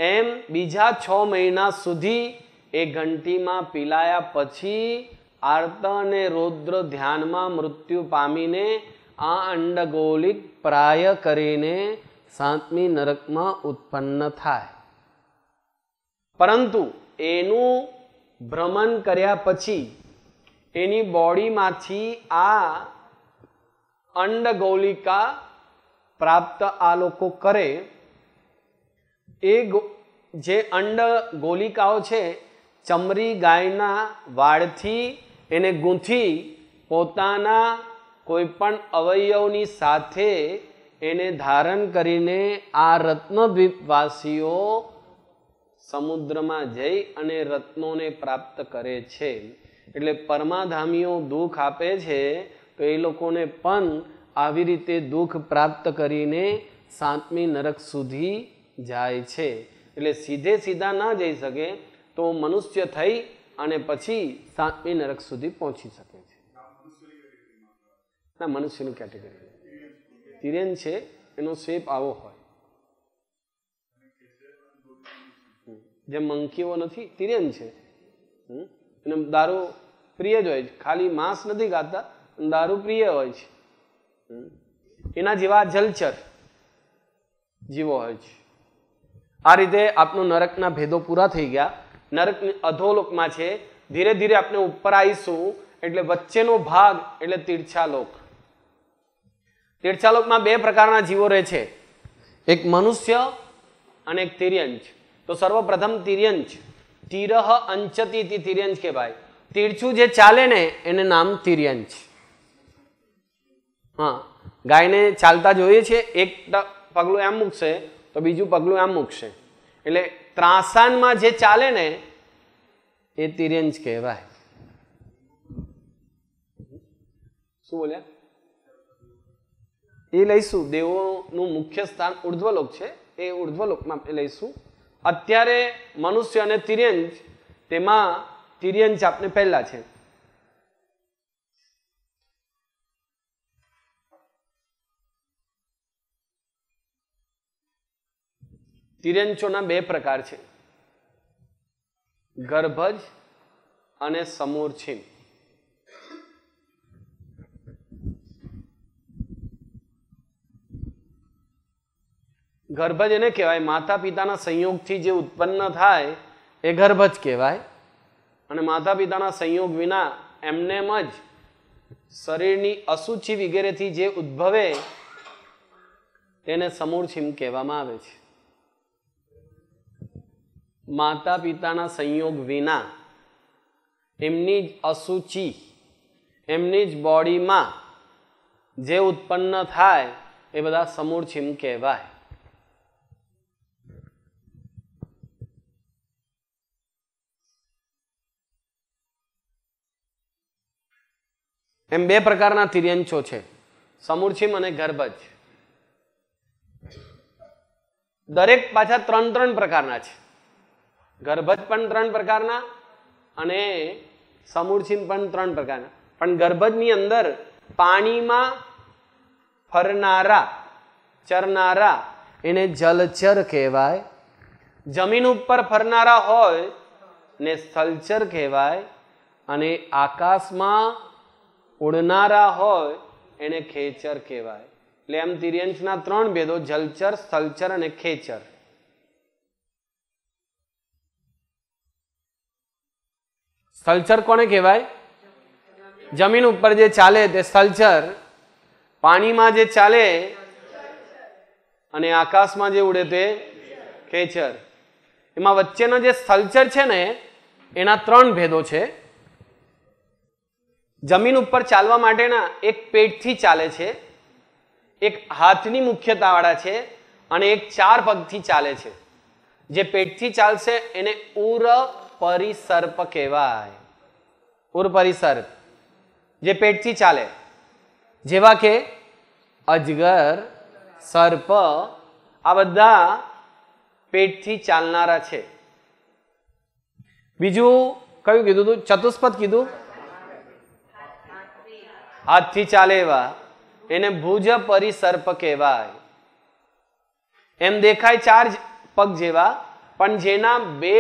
એમ બીજા છ મહિના સુધી એ ઘંટીમાં પીલાયા પછી આર્ત અને રૌદ્ર ધ્યાનમાં મૃત્યુ પામીને આ અંડગોલિક પ્રાય કરીને સાતમી નરકમાં ઉત્પન્ન થાય. પરંતુ એનું ભ્રમણ કર્યા પછી એની બોડીમાંથી આ અંડગોલિકા પ્રાપ્ત આ લોકો કરે. એ જે અંડ ગોલિકાઓ છે, ચમરી ગાયના વાળથી એને ગૂંથી પોતાના કોઈપણ અવયવની સાથે એને ધારણ કરીને આ રત્નદ્વીપવાસીઓ સમુદ્રમાં જઈ અને રત્નોને પ્રાપ્ત કરે છે. એટલે પરમાધામીઓ દુઃખ આપે છે તો એ લોકોને પણ આવી રીતે દુઃખ પ્રાપ્ત કરીને સાતમી નરક સુધી જાય છે. એટલે સીધે સીધા ના જઈ શકે તો મનુષ્ય થઈ અને પછી સાતમી નરક સુધી પહોંચી શકે છે. ના, મનુષ્યની કેટેગરી તિરેન છે, એનો શેપ આવો હોય. જે મંકીઓ નથી, તિરેન છે. અને દારૂ પ્રિય જ હોય છે. ખાલી માંસ નથી ખાતા દારૂ પ્રિય હોય છે. એના જેવા જલચર જીવો હોય છે. આ રીતે આપનો નરકના ભેદો પૂરા થઈ ગયા. નરક અધોલોકમાં છે. ધીરે ધીરે આપણે ઉપર આવીશું, એટલે વચ્ચેનો ભાગ, એટલે તીર્છાલોક તીર્છાલોકમાં બે પ્રકારના જીવો રહે છે. એક મનુષ્ય અને એક તિર્યંચ તો સર્વપ્રથમ તિર્યંચ તિરહ અંચતી તિર્યંચ કહેવાય. તીરછું જે ચાલે ને, એને નામ તિર્યંચ હા, ગાયને ચાલતા જોઈએ છે, એક પગલું એમ મૂકશે, તો બીજું પગલું એમ મૂકશે. એટલે ત્રાસાનમાં જે ચાલે ને, એ તિર્યંચ કહેવાય. શું બોલ્યા? એ લઈશું. દેવોનું મુખ્ય સ્થાન ઉર્ધ્વલોક છે, એ ઉર્ધ્વલોકમાં લઈશું. અત્યારે મનુષ્ય અને તિર્યંજ, તેમાં તિર્યંજ આપણે પહેલા છે. તિર્યંચોના બે પ્રકાર છે. ગર્ભજ અને સમૂર્છિમ ગર્ભજ એને કહેવાય. માતા પિતાના સંયોગથી જે ઉત્પન્ન થાય, એ ગર્ભ જ કહેવાય. અને માતા પિતાના સંયોગ વિના એમનેમ જ શરીરની અસુચિ વગેરેથી જે ઉદ્ભવે તેને સમૂર્છિમ કહેવામાં આવે છે. માતા પિતાના સંયોગ વિના એમની જ અસુચિ એમની જ બોડીમાં જે ઉત્પન્ન થાય, એ બધા સમૂર્છિમ કહેવાય. એમ બે પ્રકારના તિર્યંચો છે. સમૂર્છિમ અને ગર્ભજ. દરેક પાછા ત્રણ ત્રણ પ્રકારના છે. ગર્ભજ પણ ત્રણ પ્રકારના અને સમૂર્છિમ પણ ત્રણ પ્રકારના. પણ ગર્ભજની અંદર પાણીમાં ફરનારા, ચરનારા એને જલચર કહેવાય. જમીન ઉપર ફરનારા હોય ને સ્થલચર કહેવાય. અને આકાશમાં ઉડનારા હોય, એને ખેચર કહેવાય. એટલે એમ તિર્યંશના ત્રણ ભેદો, જલચર, સ્થલચર અને ખેચર. સ્થલચર કોને કહેવાય? જમીન ઉપર જે ચાલે તે સ્થલચર. પાણીમાં જે ચાલે અને આકાશમાં જે ઉડે તે ખેચર. એમાં વચ્ચેનો જે સ્થલચર છે ને, એના ત્રણ ભેદો છે. જમીન ઉપર ચાલવા માટેના એક પેટથી ચાલે છે, એક હાથની મુખ્યતાવાળા છે અને એક ચાર પગથી ચાલે છે. જે પેટથી ચાલશે એને ઉર પરિસર્પ કહેવાય. ઉર પરિસર્પ. જે પેટથી ચાલે. જેવા કે અજગર, સર્પ, આ બધા પેટથી ચાલનારા છે. બીજું કયું કીધું તું? ચતુષ્પદ કીધું? હાથથી ચાલે એવા એને ભુજ પરિસર્પ કહેવાય એમ દેખાય ચાર પગ જેવા, પણ જેના બે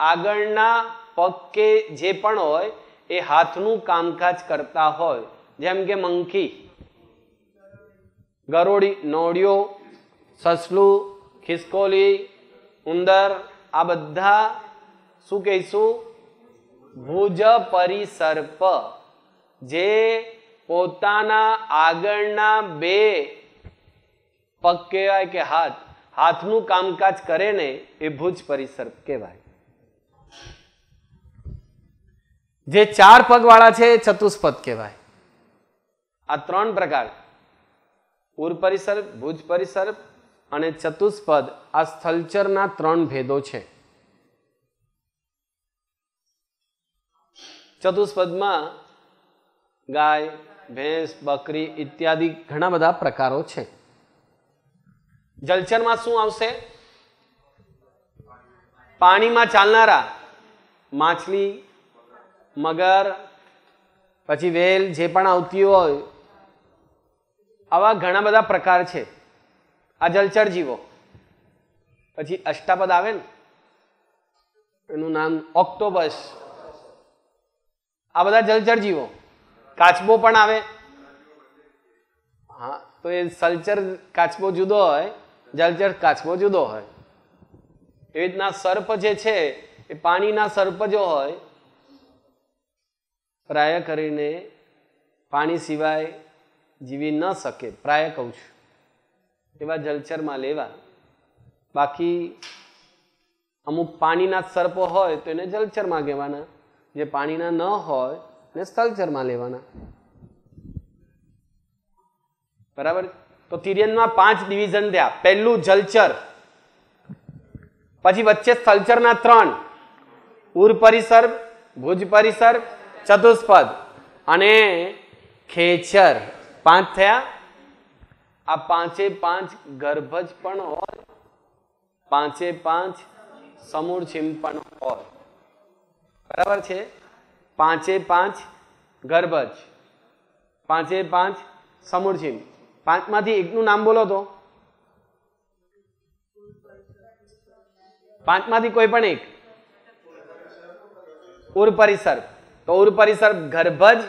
આગળના પગ કે જે પણ હોય, એ હાથનું કામકાજ કરતા હોય. જેમ કે મંકી ગરોડી નોડિયો સસલું, ખિસકોલી, ઉંદર, આ બધા શું કહીશું? ભુજ પરિસર્પ જે પોતાના આગળના બે પગ કહેવાય કે હાથ, હાથનું કામકાજ કરે ને એ ભુજ પરિસર્પ કહેવાય. જે ચાર પગવાળા છે એ ચતુષ્પદ કહેવાય. આ ત્રણ પ્રકાર ઉર પરિસર્પ ભુજ પરિસર્પ અને ચતુષ્પદ, આ સ્થલચરના ત્રણ ભેદો છે. ચતુષ્પદમાં ગાય ભેંસ, બકરી ઇત્યાદિ ઘણા બધા પ્રકારો છે. જલચરમાં શું આવશે? પાણીમાં ચાલનારા માછલી, મગર, પછી વેલ જે પણ આવતી હોય, આવા ઘણા બધા પ્રકાર છે. આ જલચર જીવો. પછી અષ્ટાપદ આવે ને, એનું નામ ઓક્ટોબસ. આ બધા જલચર જીવો. કાચબો પણ આવે. હા, તો એ સલચર કાચબો જુદો હોય, જલચર કાચબો જુદો હોય. એવી રીતના સર્પ જે છે, એ પાણીના સર્પ જો હોય. પ્રાય કરીને પાણી સિવાય જીવી ન શકે, પ્રાય કહું છું. એવા જલચરમાં લેવા. બાકી અમુક પાણીના સર્પો હોય તો એને જલચરમાં કહેવાના. જે પાણીના ન હોય ને સ્થળચરમાં લેવાના. બરાબર? તો તિર્યનમાં પાંચ ડિવિઝન થયા. પહેલું જલચર, પછી વચ્ચે સ્થળચરના ત્રણ, ઉર પરિસર, ભુજ પરિસર, ચતુષ્પદ અને ખેચર. પાંચ થયા. આ પાંચે પાંચ ગર્ભજ પણ હોય, પાંચે પાંચ સમૂળ છીમ પણ હોય. બરાબર છે? પાંચે પાંચ ગર્ભજ પાંચે પાંચ સમૂળ પાંચમાંથી એકનું નામ બોલો તો. પાંચમાંથી કોઈ પણ એક. ઉર પરિસર્પ તો ઉર પરિસર્પ ગર્ભજ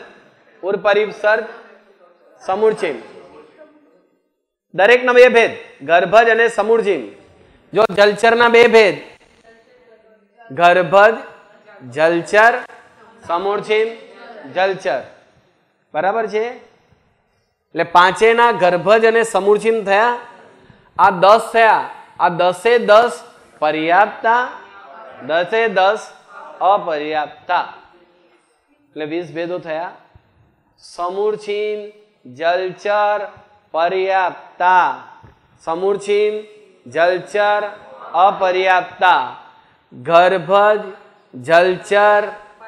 ઉર પરિસર્પ સમૂળચીમ દરેકના બે ભેદ. ગર્ભજ અને સમૂળચીમ જો જલચરના બે ભેદ. ગર્ભજ જલચર સમૂળચીમ જલચર. બરાબર છે? એટલે પાંચેના ગર્ભજ અને સમૂળચીમ થયા. આ દસ થયા. આ દસે દસ પર્યાપ્તા, દસે દસ અપર્યાપ્તા. એટલે વીસ ભેદો થયા. સમૂળચીન જલચર, પર્યાપ્તા. સમૂળચીન જલચર, અપર્યાપ્તા. ગર્ભજ, જલચર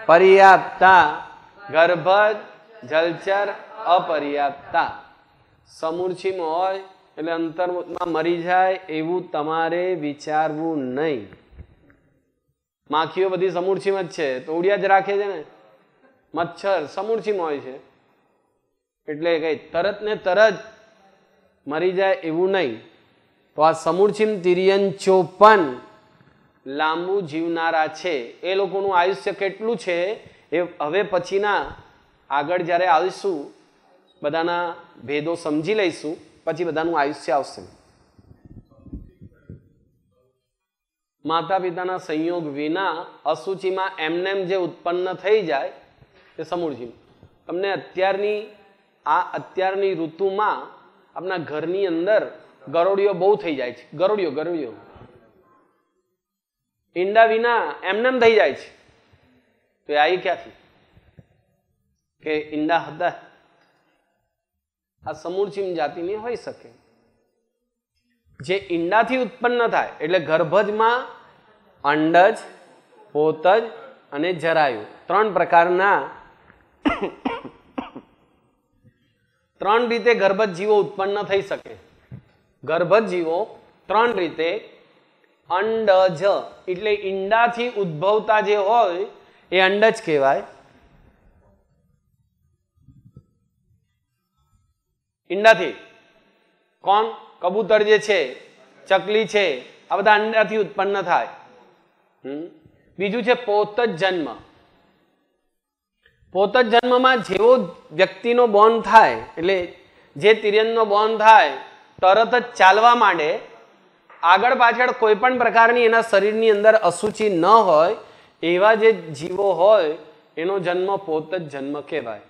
પર્યાપ્તા, ગર્ભજ, જલચર, અપર્યાપ્તા. સમૂર્છિમાં હોય એટલે અંતર્મુખમાં મરી જાય એવું તમારે વિચારવું નહીં. માખીઓ બધી સમૂર્છિમાં જ છે, તો ઉડિયા જ રાખે છે ને? મચ્છર સમૂર્છિમાં હોય છે. એટલે કઈ તરત ને તરત મરી જાય એવું નહીં. તો આ સમૂર્છિમ તિરિયન ચોપન લાંબુ જીવનારા છે. એ લોકોનું આયુષ્ય કેટલું છે એ હવે પછીના આગળ જ્યારે આવીશું, બધાના ભેદો સમજી લઈશું, પછી બધાનું આયુષ્ય આવશે. માતા પિતાના સંયોગ વિના અસુચિમાં એમનેમ જે ઉત્પન્ન થઈ જાય, એ સમૂળજી તમને અત્યારની, આ અત્યારની ઋતુમાં આપણા ઘરની અંદર ગરોળીઓ બહુ થઈ જાય છે. ગરોળીઓ ગરોળીઓ. ઈંડા વિના એમનેમ થઈ જાય છે. તો એ આવી ક્યાંથી? કે ઈંડા હતા આ સમૂળચીમ જાતિની હોઈ શકે. જે ઈંડાથી ઉત્પન્ન થાય, એટલે ગર્ભજમાં અંડજ, પોતજ અને જરાયુ. ત્રણ પ્રકારના ત્રણ રીતે ગર્ભજ જીવો ઉત્પન્ન થઈ શકે. ગર્ભજ જીવો ત્રણ રીતે અંડજ, એટલે ઈંડાથી ઉદ્ભવતા જે હોય, એ અંડજ કહેવાય. ઈંડાથી. કોણ? કબૂતર જે છે, ચકલી છે, આ બધા અંડાથી ઉત્પન્ન થાય? બીજું છે પોત જ જન્મ. પોત જ જન્મમાં જેવો વ્યક્તિનો બોન થાય, એટલે જે તિર્યનનો બોન થાય, તરત જ ચાલવા માંડે આગળ પાછળ કોઈ પણ પ્રકારની એના શરીરની અંદર અસુચિ ન હોય, એવા જે જીવો હોય, એનો જન્મ પોત જ જન્મ કહેવાય.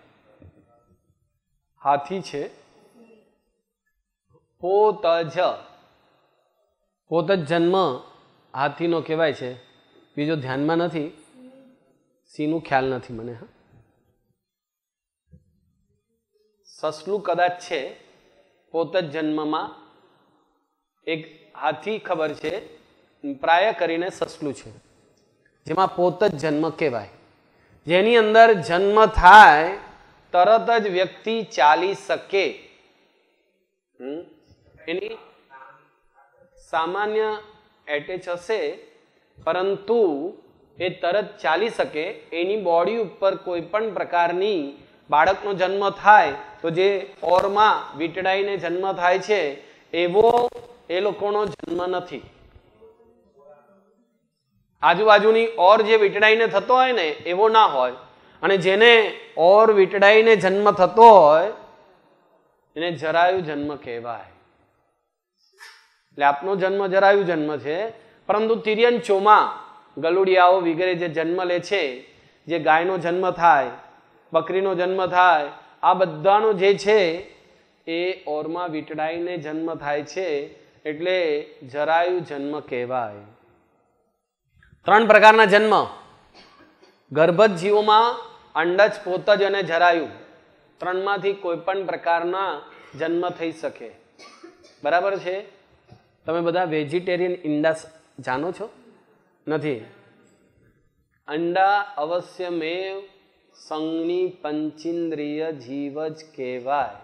હાથી છે. પોત જ. પોત જ જન્મ હાથીનો કહેવાય છે. બીજો ધ્યાનમાં નથી. સીનું ખ્યાલ નથી મને, હા. સસલું કદાચ છે. પોત જ જન્મમાં એક હાથી ખબર છે, પ્રાય કરીને સસલું છે. જેમાં પોત જ જન્મ કહેવાય. જેની અંદર જન્મ થાય, તરત જ વ્યક્તિ ચાલી શકે. એની સામાન્ય એટેચ હશે, પરંતુ એ તરત ચાલી શકે. એની બોડી ઉપર કોઈ પણ પ્રકારની બાળકનો જન્મ થાય, તો જે ઓરમાં વીંટળાઈને જન્મ થાય છે, એવો એ લોકોનો જન્મ નથી. આજુબાજુની ઓર જે વીંટળાઈને થતો હોય ને, એવો ના હોય. અને જેને ઓર વીંટળાઈને જન્મ થતો હોય, એને જરાયુ જન્મ કહેવાય. એટલે આપનો જન્મ જરાયુ જન્મ છે. પરંતુ તિર્યન ચોમા, ગલુડિયાઓ વગેરે જે જન્મ લે છે, જે ગાયનો જન્મ થાય, બકરીનો જન્મ થાય, આ બધાનો જે છે, એ ઓરમાં વીંટળાઈને જન્મ થાય છે. એટલે જરાયુ જન્મ કહેવાય. ત્રણ પ્રકારના જન્મ. ગર્ભજ જીવોમાં અંડજ, પોતજ અને જરાયુ. ત્રણમાંથી કોઈ પણ પ્રકારના જન્મ થઈ શકે. બરાબર છે? તમે બધા વેજીટેરિયન ઈંડા જાણો છો? નથી. અંડા અવશ્યમેવ સંગની પંચિન્દ્રિય જીવ જ કહેવાય.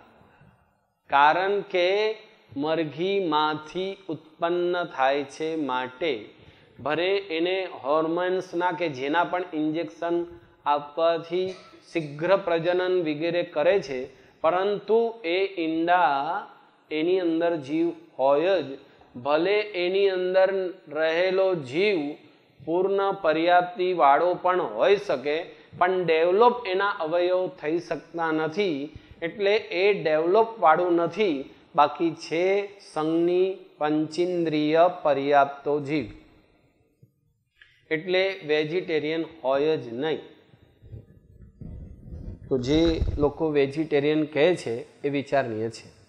કારણ કે મરઘીમાંથી ઉત્પન્ન થાય છે માટે. ભરે એને હોર્મોન્સના કે જેના પણ ઇન્જેક્શન આપવાથી શીઘ્ર પ્રજનન વગેરે કરે છે, પરંતુ એ ઈંડા એની અંદર જીવ હોય જ. ભલે એની અંદર રહેલો જીવ પૂર્ણ પર્યાપ્તિવાળો પણ હોઈ શકે, પણ ડેવલપ એના અવયવ થઈ શકતા નથી, એટલે એ ડેવલપવાળું નથી. બાકી છે સંગની પંચિન્દ્રિય પર્યાપ્તો જીવ. એટલે વેજીટેરિયન હોય જ નહીં. તો જે લોકો વેજીટેરિયન કહે છે એ વિચારનીય છે.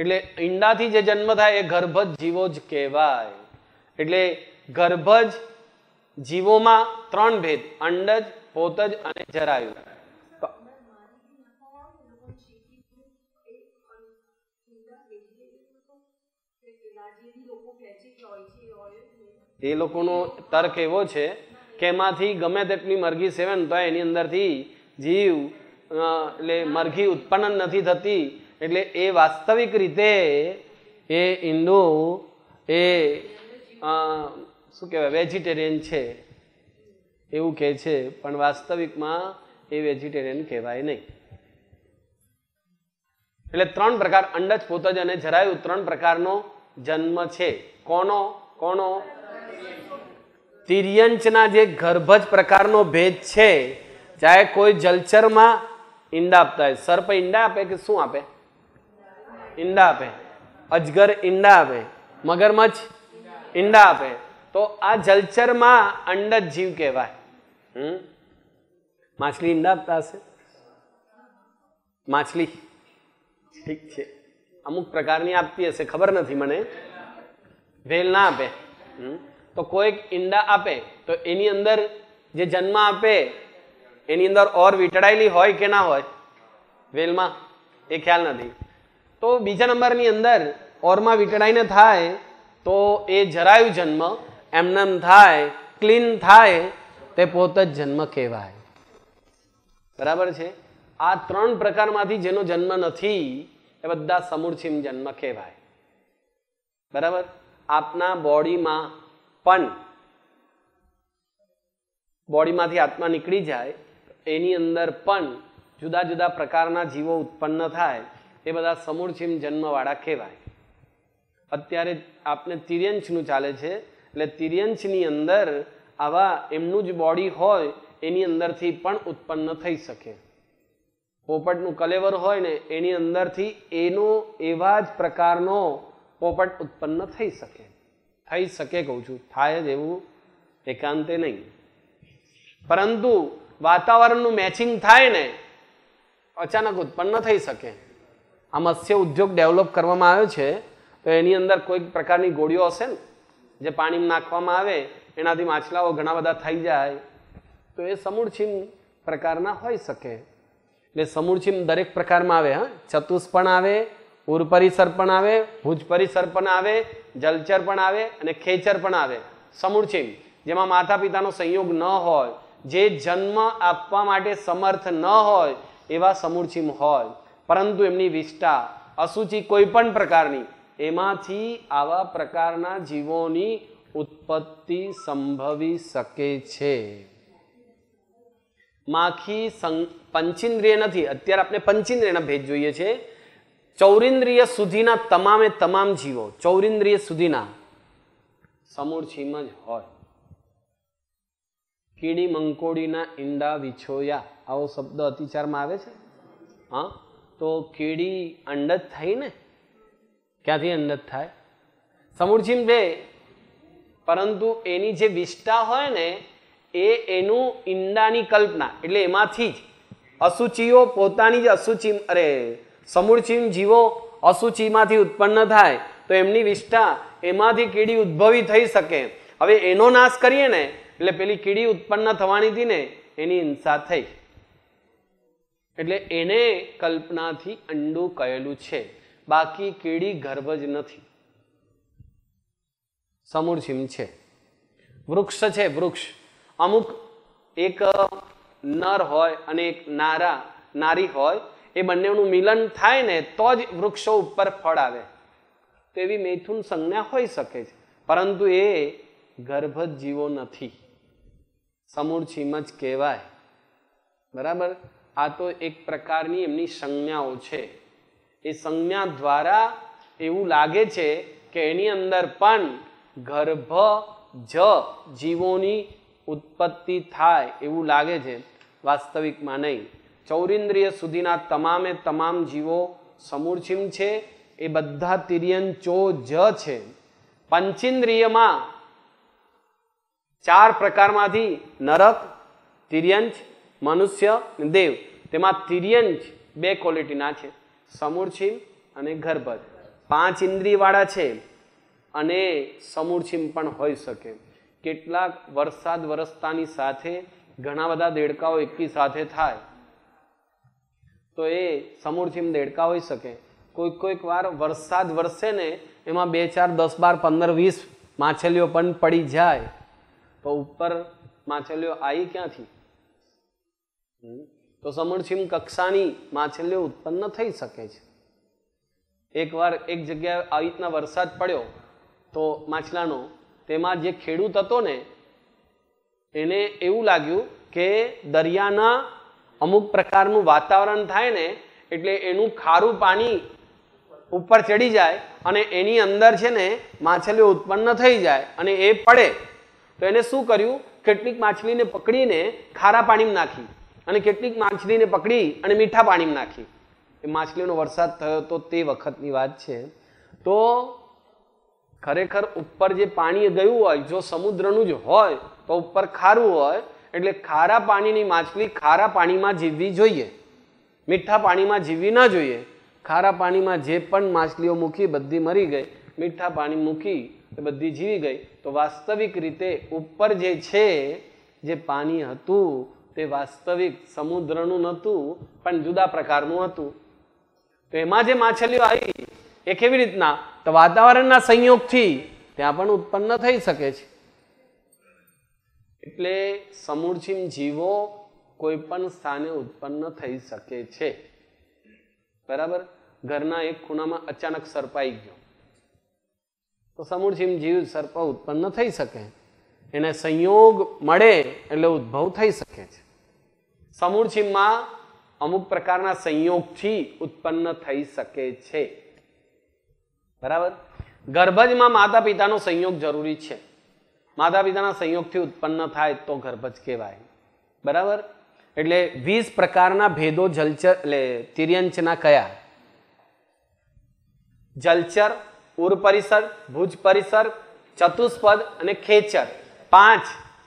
એટલે ઈંડાથી જે જન્મ થાય એ ગર્ભજ જીવો જ કહેવાય. એટલે ગર્ભજ જીવોમાં ત્રણ ભેદ, અંડજ, પોતજ અને જરાયુ. એ લોકોનો તર્ક એવો છે કે એમાંથી ગમે તેટલી મરઘી સેવન તો એની અંદરથી જીવ એટલે મરઘી ઉત્પન્ન નથી થતી. એટલે એ વાસ્તવિક રીતે એ ઇન્ડો એ શું કહેવાય, વેજીટેરિયન છે. એવું કહે છે, પણ વાસ્તવિકમાં એ વેજીટેરિયન કહેવાય નહીં. એટલે ત્રણ પ્રકાર અંડજ પોતજ અને જરાયુ ત્રણ પ્રકારનો જન્મ છે. કોનો? કોનો? તિર્યંચના જે ગર્ભજ પ્રકારનો ભેદ છે, ચાહે કોઈ જલચરમાં ઈંડા આપતા હોય. સર્પ ઈંડા આપે કે શું આપે? ઈંડા આપે. અજગર ઈંડા આપે. મગરમચ્છ ઈંડા આપે. તો આ જલચરમાં અંડજ જીવ કહેવાય. હમ? માછલી ઈંડા આપતા હશે? માછલી? ઠીક છે. અમુક પ્રકારની આપતી હશે. ખબર નથી મને. વેલ ના આપે. હમ. તો કોઈક ઈંડા આપે, તો એની અંદર જે જન્મ આપે, એની અંદર ઓર વીંટળાયેલી હોય કે ના હોય, વેલમાં એ ખ્યાલ નથી. તો બીજા નંબરની અંદર ઓરમાં વીંટળાઈને થાય, તો એ જરાયું જન્મ, એમનેમ થાય, ક્લીન થાય, તે પોત જ જન્મ કહેવાય. બરાબર છે? આ ત્રણ પ્રકારમાંથી જેનો જન્મ નથી, એ બધા સમૂળછીમ જન્મ કહેવાય. બરાબર? આપના બોડીમાં પણ બોડીમાંથી આત્મા નીકળી જાય, એની અંદર પણ જુદા જુદા પ્રકારના જીવો ઉત્પન્ન થાય, એ બધા સમૂળછીમ જન્મવાળા કહેવાય. અત્યારે આપને તિર્યંશનું ચાલે છે, એટલે તિર્યંશની અંદર આવા એમનું જ બોડી હોય, એની અંદરથી પણ ઉત્પન્ન થઈ શકે. પોપટનું કલેવર હોય ને, એની અંદરથી એનો એવા જ પ્રકારનો પોપટ ઉત્પન્ન થઈ શકે. થઈ શકે કહું છું. થાય જ એવું એકાંતે નહીં. પરંતુ વાતાવરણનું મેચિંગ થાય ને, અચાનક ઉત્પન્ન થઈ શકે. આ મત્સ્ય ઉદ્યોગ ડેવલપ કરવામાં આવ્યો છે, તો એની અંદર કોઈક પ્રકારની ગોળીઓ હશે ને, જે પાણીમાં નાખવામાં આવે, એનાથી માછલાઓ ઘણા બધા થઈ જાય. તો એ સમૂળછીમ પ્રકારના હોઈ શકે. એટલે સમૂળછીમ દરેક પ્રકારમાં આવે, હા? ચતુષ પણ આવે ઉર પરિસર પણ આવે, ભુજ પરિસર પણ આવે, જલચર પણ આવે અને ખેચર પણ આવે. સમૂળછીમ જેમાં માતા પિતાનો સંયોગ ન હોય, જે જન્મ આપવા માટે સમર્થ ન હોય, એવા સમૂળછીમ હોય. પરંતુ એમની વિષ્ઠા અસુચિ કોઈ પણ પ્રકારની, એમાંથી આવા પ્રકારના જીવોની ઉત્પત્તિ સંભવી શકે છે. માખી પંચિન્દ્રિય નથી. અત્યારે આપણે પંચિન્દ્રિયના ભેદ જોઈએ છે. ચૌરિન્દ્રિય સુધીના તમામે તમામ જીવો, ચૌરિન્દ્રિય સુધીના સમૂળ જ હોય. કીડી, મંકોડીના ઈંડા, વિછોયા, આવો શબ્દ અતિચારમાં આવે છે? હા? તો કીડી અંડજ થઈ ને? ક્યાંથી અંડજ થાય? સમૂળછીમ બે. પરંતુ એની જે વિષ્ઠા હોય ને, એ એનું ઈંડાની કલ્પના. એટલે એમાંથી જ અસુચિઓ પોતાની જ અસુચિ અરે સમૂળચીમ જીવો અસુચિમાંથી ઉત્પન્ન થાય તો એમની વિષ્ઠા એમાંથી કીડી ઉદ્ભવી થઈ શકે. હવે એનો નાશ કરીએ ને, એટલે પેલી કીડી ઉત્પન્ન થવાની હતી ને, એની હિંસા થઈ. એટલે એને કલ્પનાથી અંડું કહેલું છે. બાકી કીડી ગર્ભ જ નથી. સમૂળછીમ છે. વૃક્ષ છે, વૃક્ષ. અમુક એક નર હોય અને એક નારા, નારી હોય એ બંનેનું મિલન થાય ને તો જ વૃક્ષો ઉપર ફળ આવે. તો એવી મૈથુન સંજ્ઞા હોઈ શકે છે. પરંતુ એ ગર્ભજ જીવો નથી સમૂળછીમ જ કહેવાય. બરાબર? આ તો એક પ્રકારની એમની સંજ્ઞાઓ છે. એ સંજ્ઞા દ્વારા એવું લાગે છે કે એની અંદર પણ ગર્ભ જ જીવોની ઉત્પત્તિ થાય એવું લાગે છે. વાસ્તવિકમાં નહીં. ચૌરિન્દ્રિય સુધીના તમામે તમામ જીવો સમૂળછીમ છે, એ બધા તિર્યંચો જ છે. પંચિન્દ્રિયમાં ચાર પ્રકારમાંથી નરક, તિર્યંચ, મનુષ્ય દેવ. તેમાં તિર્યંચ બે ક્વોલિટીના છે, સમૂળછીમ અને ગર્ભજ પાંચ ઇન્દ્રિયવાળા છે અને સમૂળછીમ પણ હોઈ શકે. કેટલાક વરસાદ વરસતાની સાથે ઘણા બધા દેડકાઓ એકી સાથે થાય. તો એ સમૂળથીમ દેડકા હોઈ શકે. કોઈક કોઈક વાર વરસાદ વરસે ને એમાં બે ચાર, દસ બાર, પંદર, વીસ માછલીઓ પણ પડી જાય. તો ઉપર માછલીઓ આવી ક્યાંથી? તો સમૂળછીમ કક્ષાની માછલીઓ ઉત્પન્ન થઈ શકે છે. એકવાર એક જગ્યાએ આવી રીતના વરસાદ પડ્યો, તો માછલાનો તેમાં જે ખેડૂત હતો ને, એને એવું લાગ્યું કે દરિયાના અમુક પ્રકારનું વાતાવરણ થાય ને, એટલે એનું ખારું પાણી ઉપર ચડી જાય અને એની અંદર છે ને માછલીઓ ઉત્પન્ન થઈ જાય અને એ પડે. તો એને શું કર્યું? કેટલીક માછલીને પકડીને ખારા પાણીમાં નાખી અને કેટલીક માછલીને પકડી અને મીઠા પાણીમાં નાખી. એ માછલીનો વરસાદ થયો તો તે વખતની વાત છે. તો ખરેખર ઉપર જે પાણી ગયું હોય, જો સમુદ્રનું જ હોય, તો ઉપર ખારું હોય એટલે ખારા પાણીની માછલી ખારા પાણીમાં જીવવી જોઈએ. મીઠા પાણીમાં જીવવી ના જોઈએ. ખારા પાણીમાં જે પણ માછલીઓ મૂકી બધી મરી ગઈ, મીઠા પાણી મૂકી એ બધી જીવી ગઈ, તો વાસ્તવિક રીતે ઉપર જે છે, જે પાણી હતું, તે વાસ્તવિક સમુદ્રનું નહોતું, પણ જુદા પ્રકારનું હતું. તો એમાં જે માછલીઓ આવી, એ કેવી રીતના? તો વાતાવરણના સંયોગથી ત્યાં પણ ઉત્પન્ન થઈ શકે છે. એટલે સમૂળછીમ જીવો કોઈ પણ સ્થાને ઉત્પન્ન થઈ શકે છે. બરાબર? ઘરના એક ખૂણામાં અચાનક સર્પાઈ ગયો. તો સમૂળછીમ જીવ સર્પ ઉત્પન્ન થઈ શકે. એને સંયોગ મળે એટલે ઉદ્ભવ થઈ શકે છે. સમૂળછીમમાં અમુક પ્રકારના સંયોગથી ઉત્પન્ન થઈ શકે છે. બરાબર? ગર્ભજમાં માતા પિતાનો સંયોગ જરૂરી છે. માતા પિતાના સંયોગથી ઉત્પન્ન થાય તો ગર્ભજ કહેવાય. બરાબર? એટલે વીસ પ્રકારના ભેદો જલચર, એટલે તિર્યંચના કયા? જલચર, ઉર પરિસર, ભુજ પરિસર, ચતુષ્પદ અને ખેચર. પાંચ,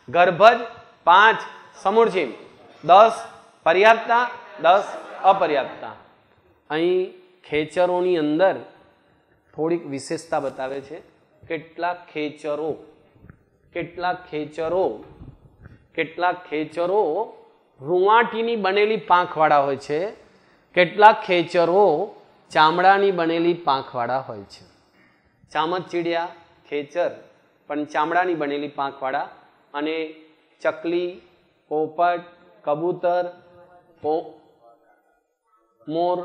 ગર્ભજ. પાંચ સમૂળચીમ દસ, પર્યાપ્તા. દસ, અપર્યાપ્તા. અહીં ખેચરોની અંદર થોડીક વિશેષતા બતાવે છે. કેટલાક ખેચરો? કેટલાક ખેચરો કેટલાક ખેચરો રૂવાટીની બનેલી પાંખવાળા હોય છે, કેટલાક ખેચરો ચામડાની બનેલી પાંખવાળા હોય છે. ચામચીડિયા ખેચર, પણ ચામડાની બનેલી પાંખવાળા અને ચકલી, પોપટ, કબૂતર મોર,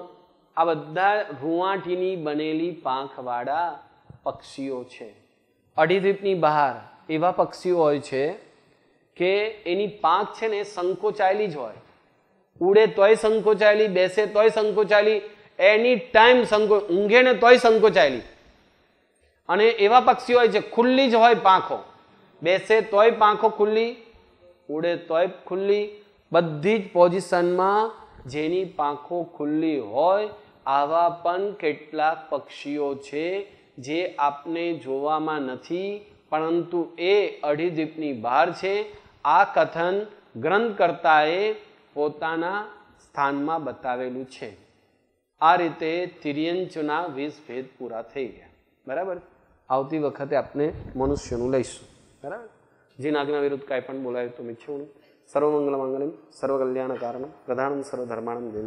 આ બધા રૂવાટીની બનેલી પાંખવાળા પક્ષીઓ છે. અઢીદ્વીપની બહાર એવા પક્ષીઓ હોય છે કે એની પાંખ છે ને સંકોચાયેલી જ હોય. ઉડે તોય સંકોચાયેલી, બેસે તોય સંકોચાયેલી, એની ટાઈમ સંકો, ઊંઘે ને તોય સંકોચાયેલી. અને એવા પક્ષીઓ હોય છે, ખુલ્લી જ હોય પાંખો. બેસે તોય પાંખો ખુલ્લી, ઉડે તોય ખુલ્લી, બધી જ પોઝિશનમાં જેની પાંખો ખુલ્લી હોય, આવા પણ કેટલાક પક્ષીઓ છે જે આપને જોવામાં નથી પરંતુ એ અઢી અઢીદ્વીપની બહાર છે. આ કથન ગ્રંથકર્તાએ પોતાના સ્થાનમાં બતાવેલું છે. આ રીતે તિર્યંચના વીસ ભેદ પૂરા થઈ ગયા. બરાબર? આવતી વખતે આપણે મનુષ્યનું લઈશું. બરાબર? જીનાજ્ઞા વિરુદ્ધ કાંઈ પણ બોલાય તો મિચ્છું સર્વમંગલ મંગલમ સર્વકલ્યાણ કારણમ પ્રધાનમ સર્વધર્માણમ જય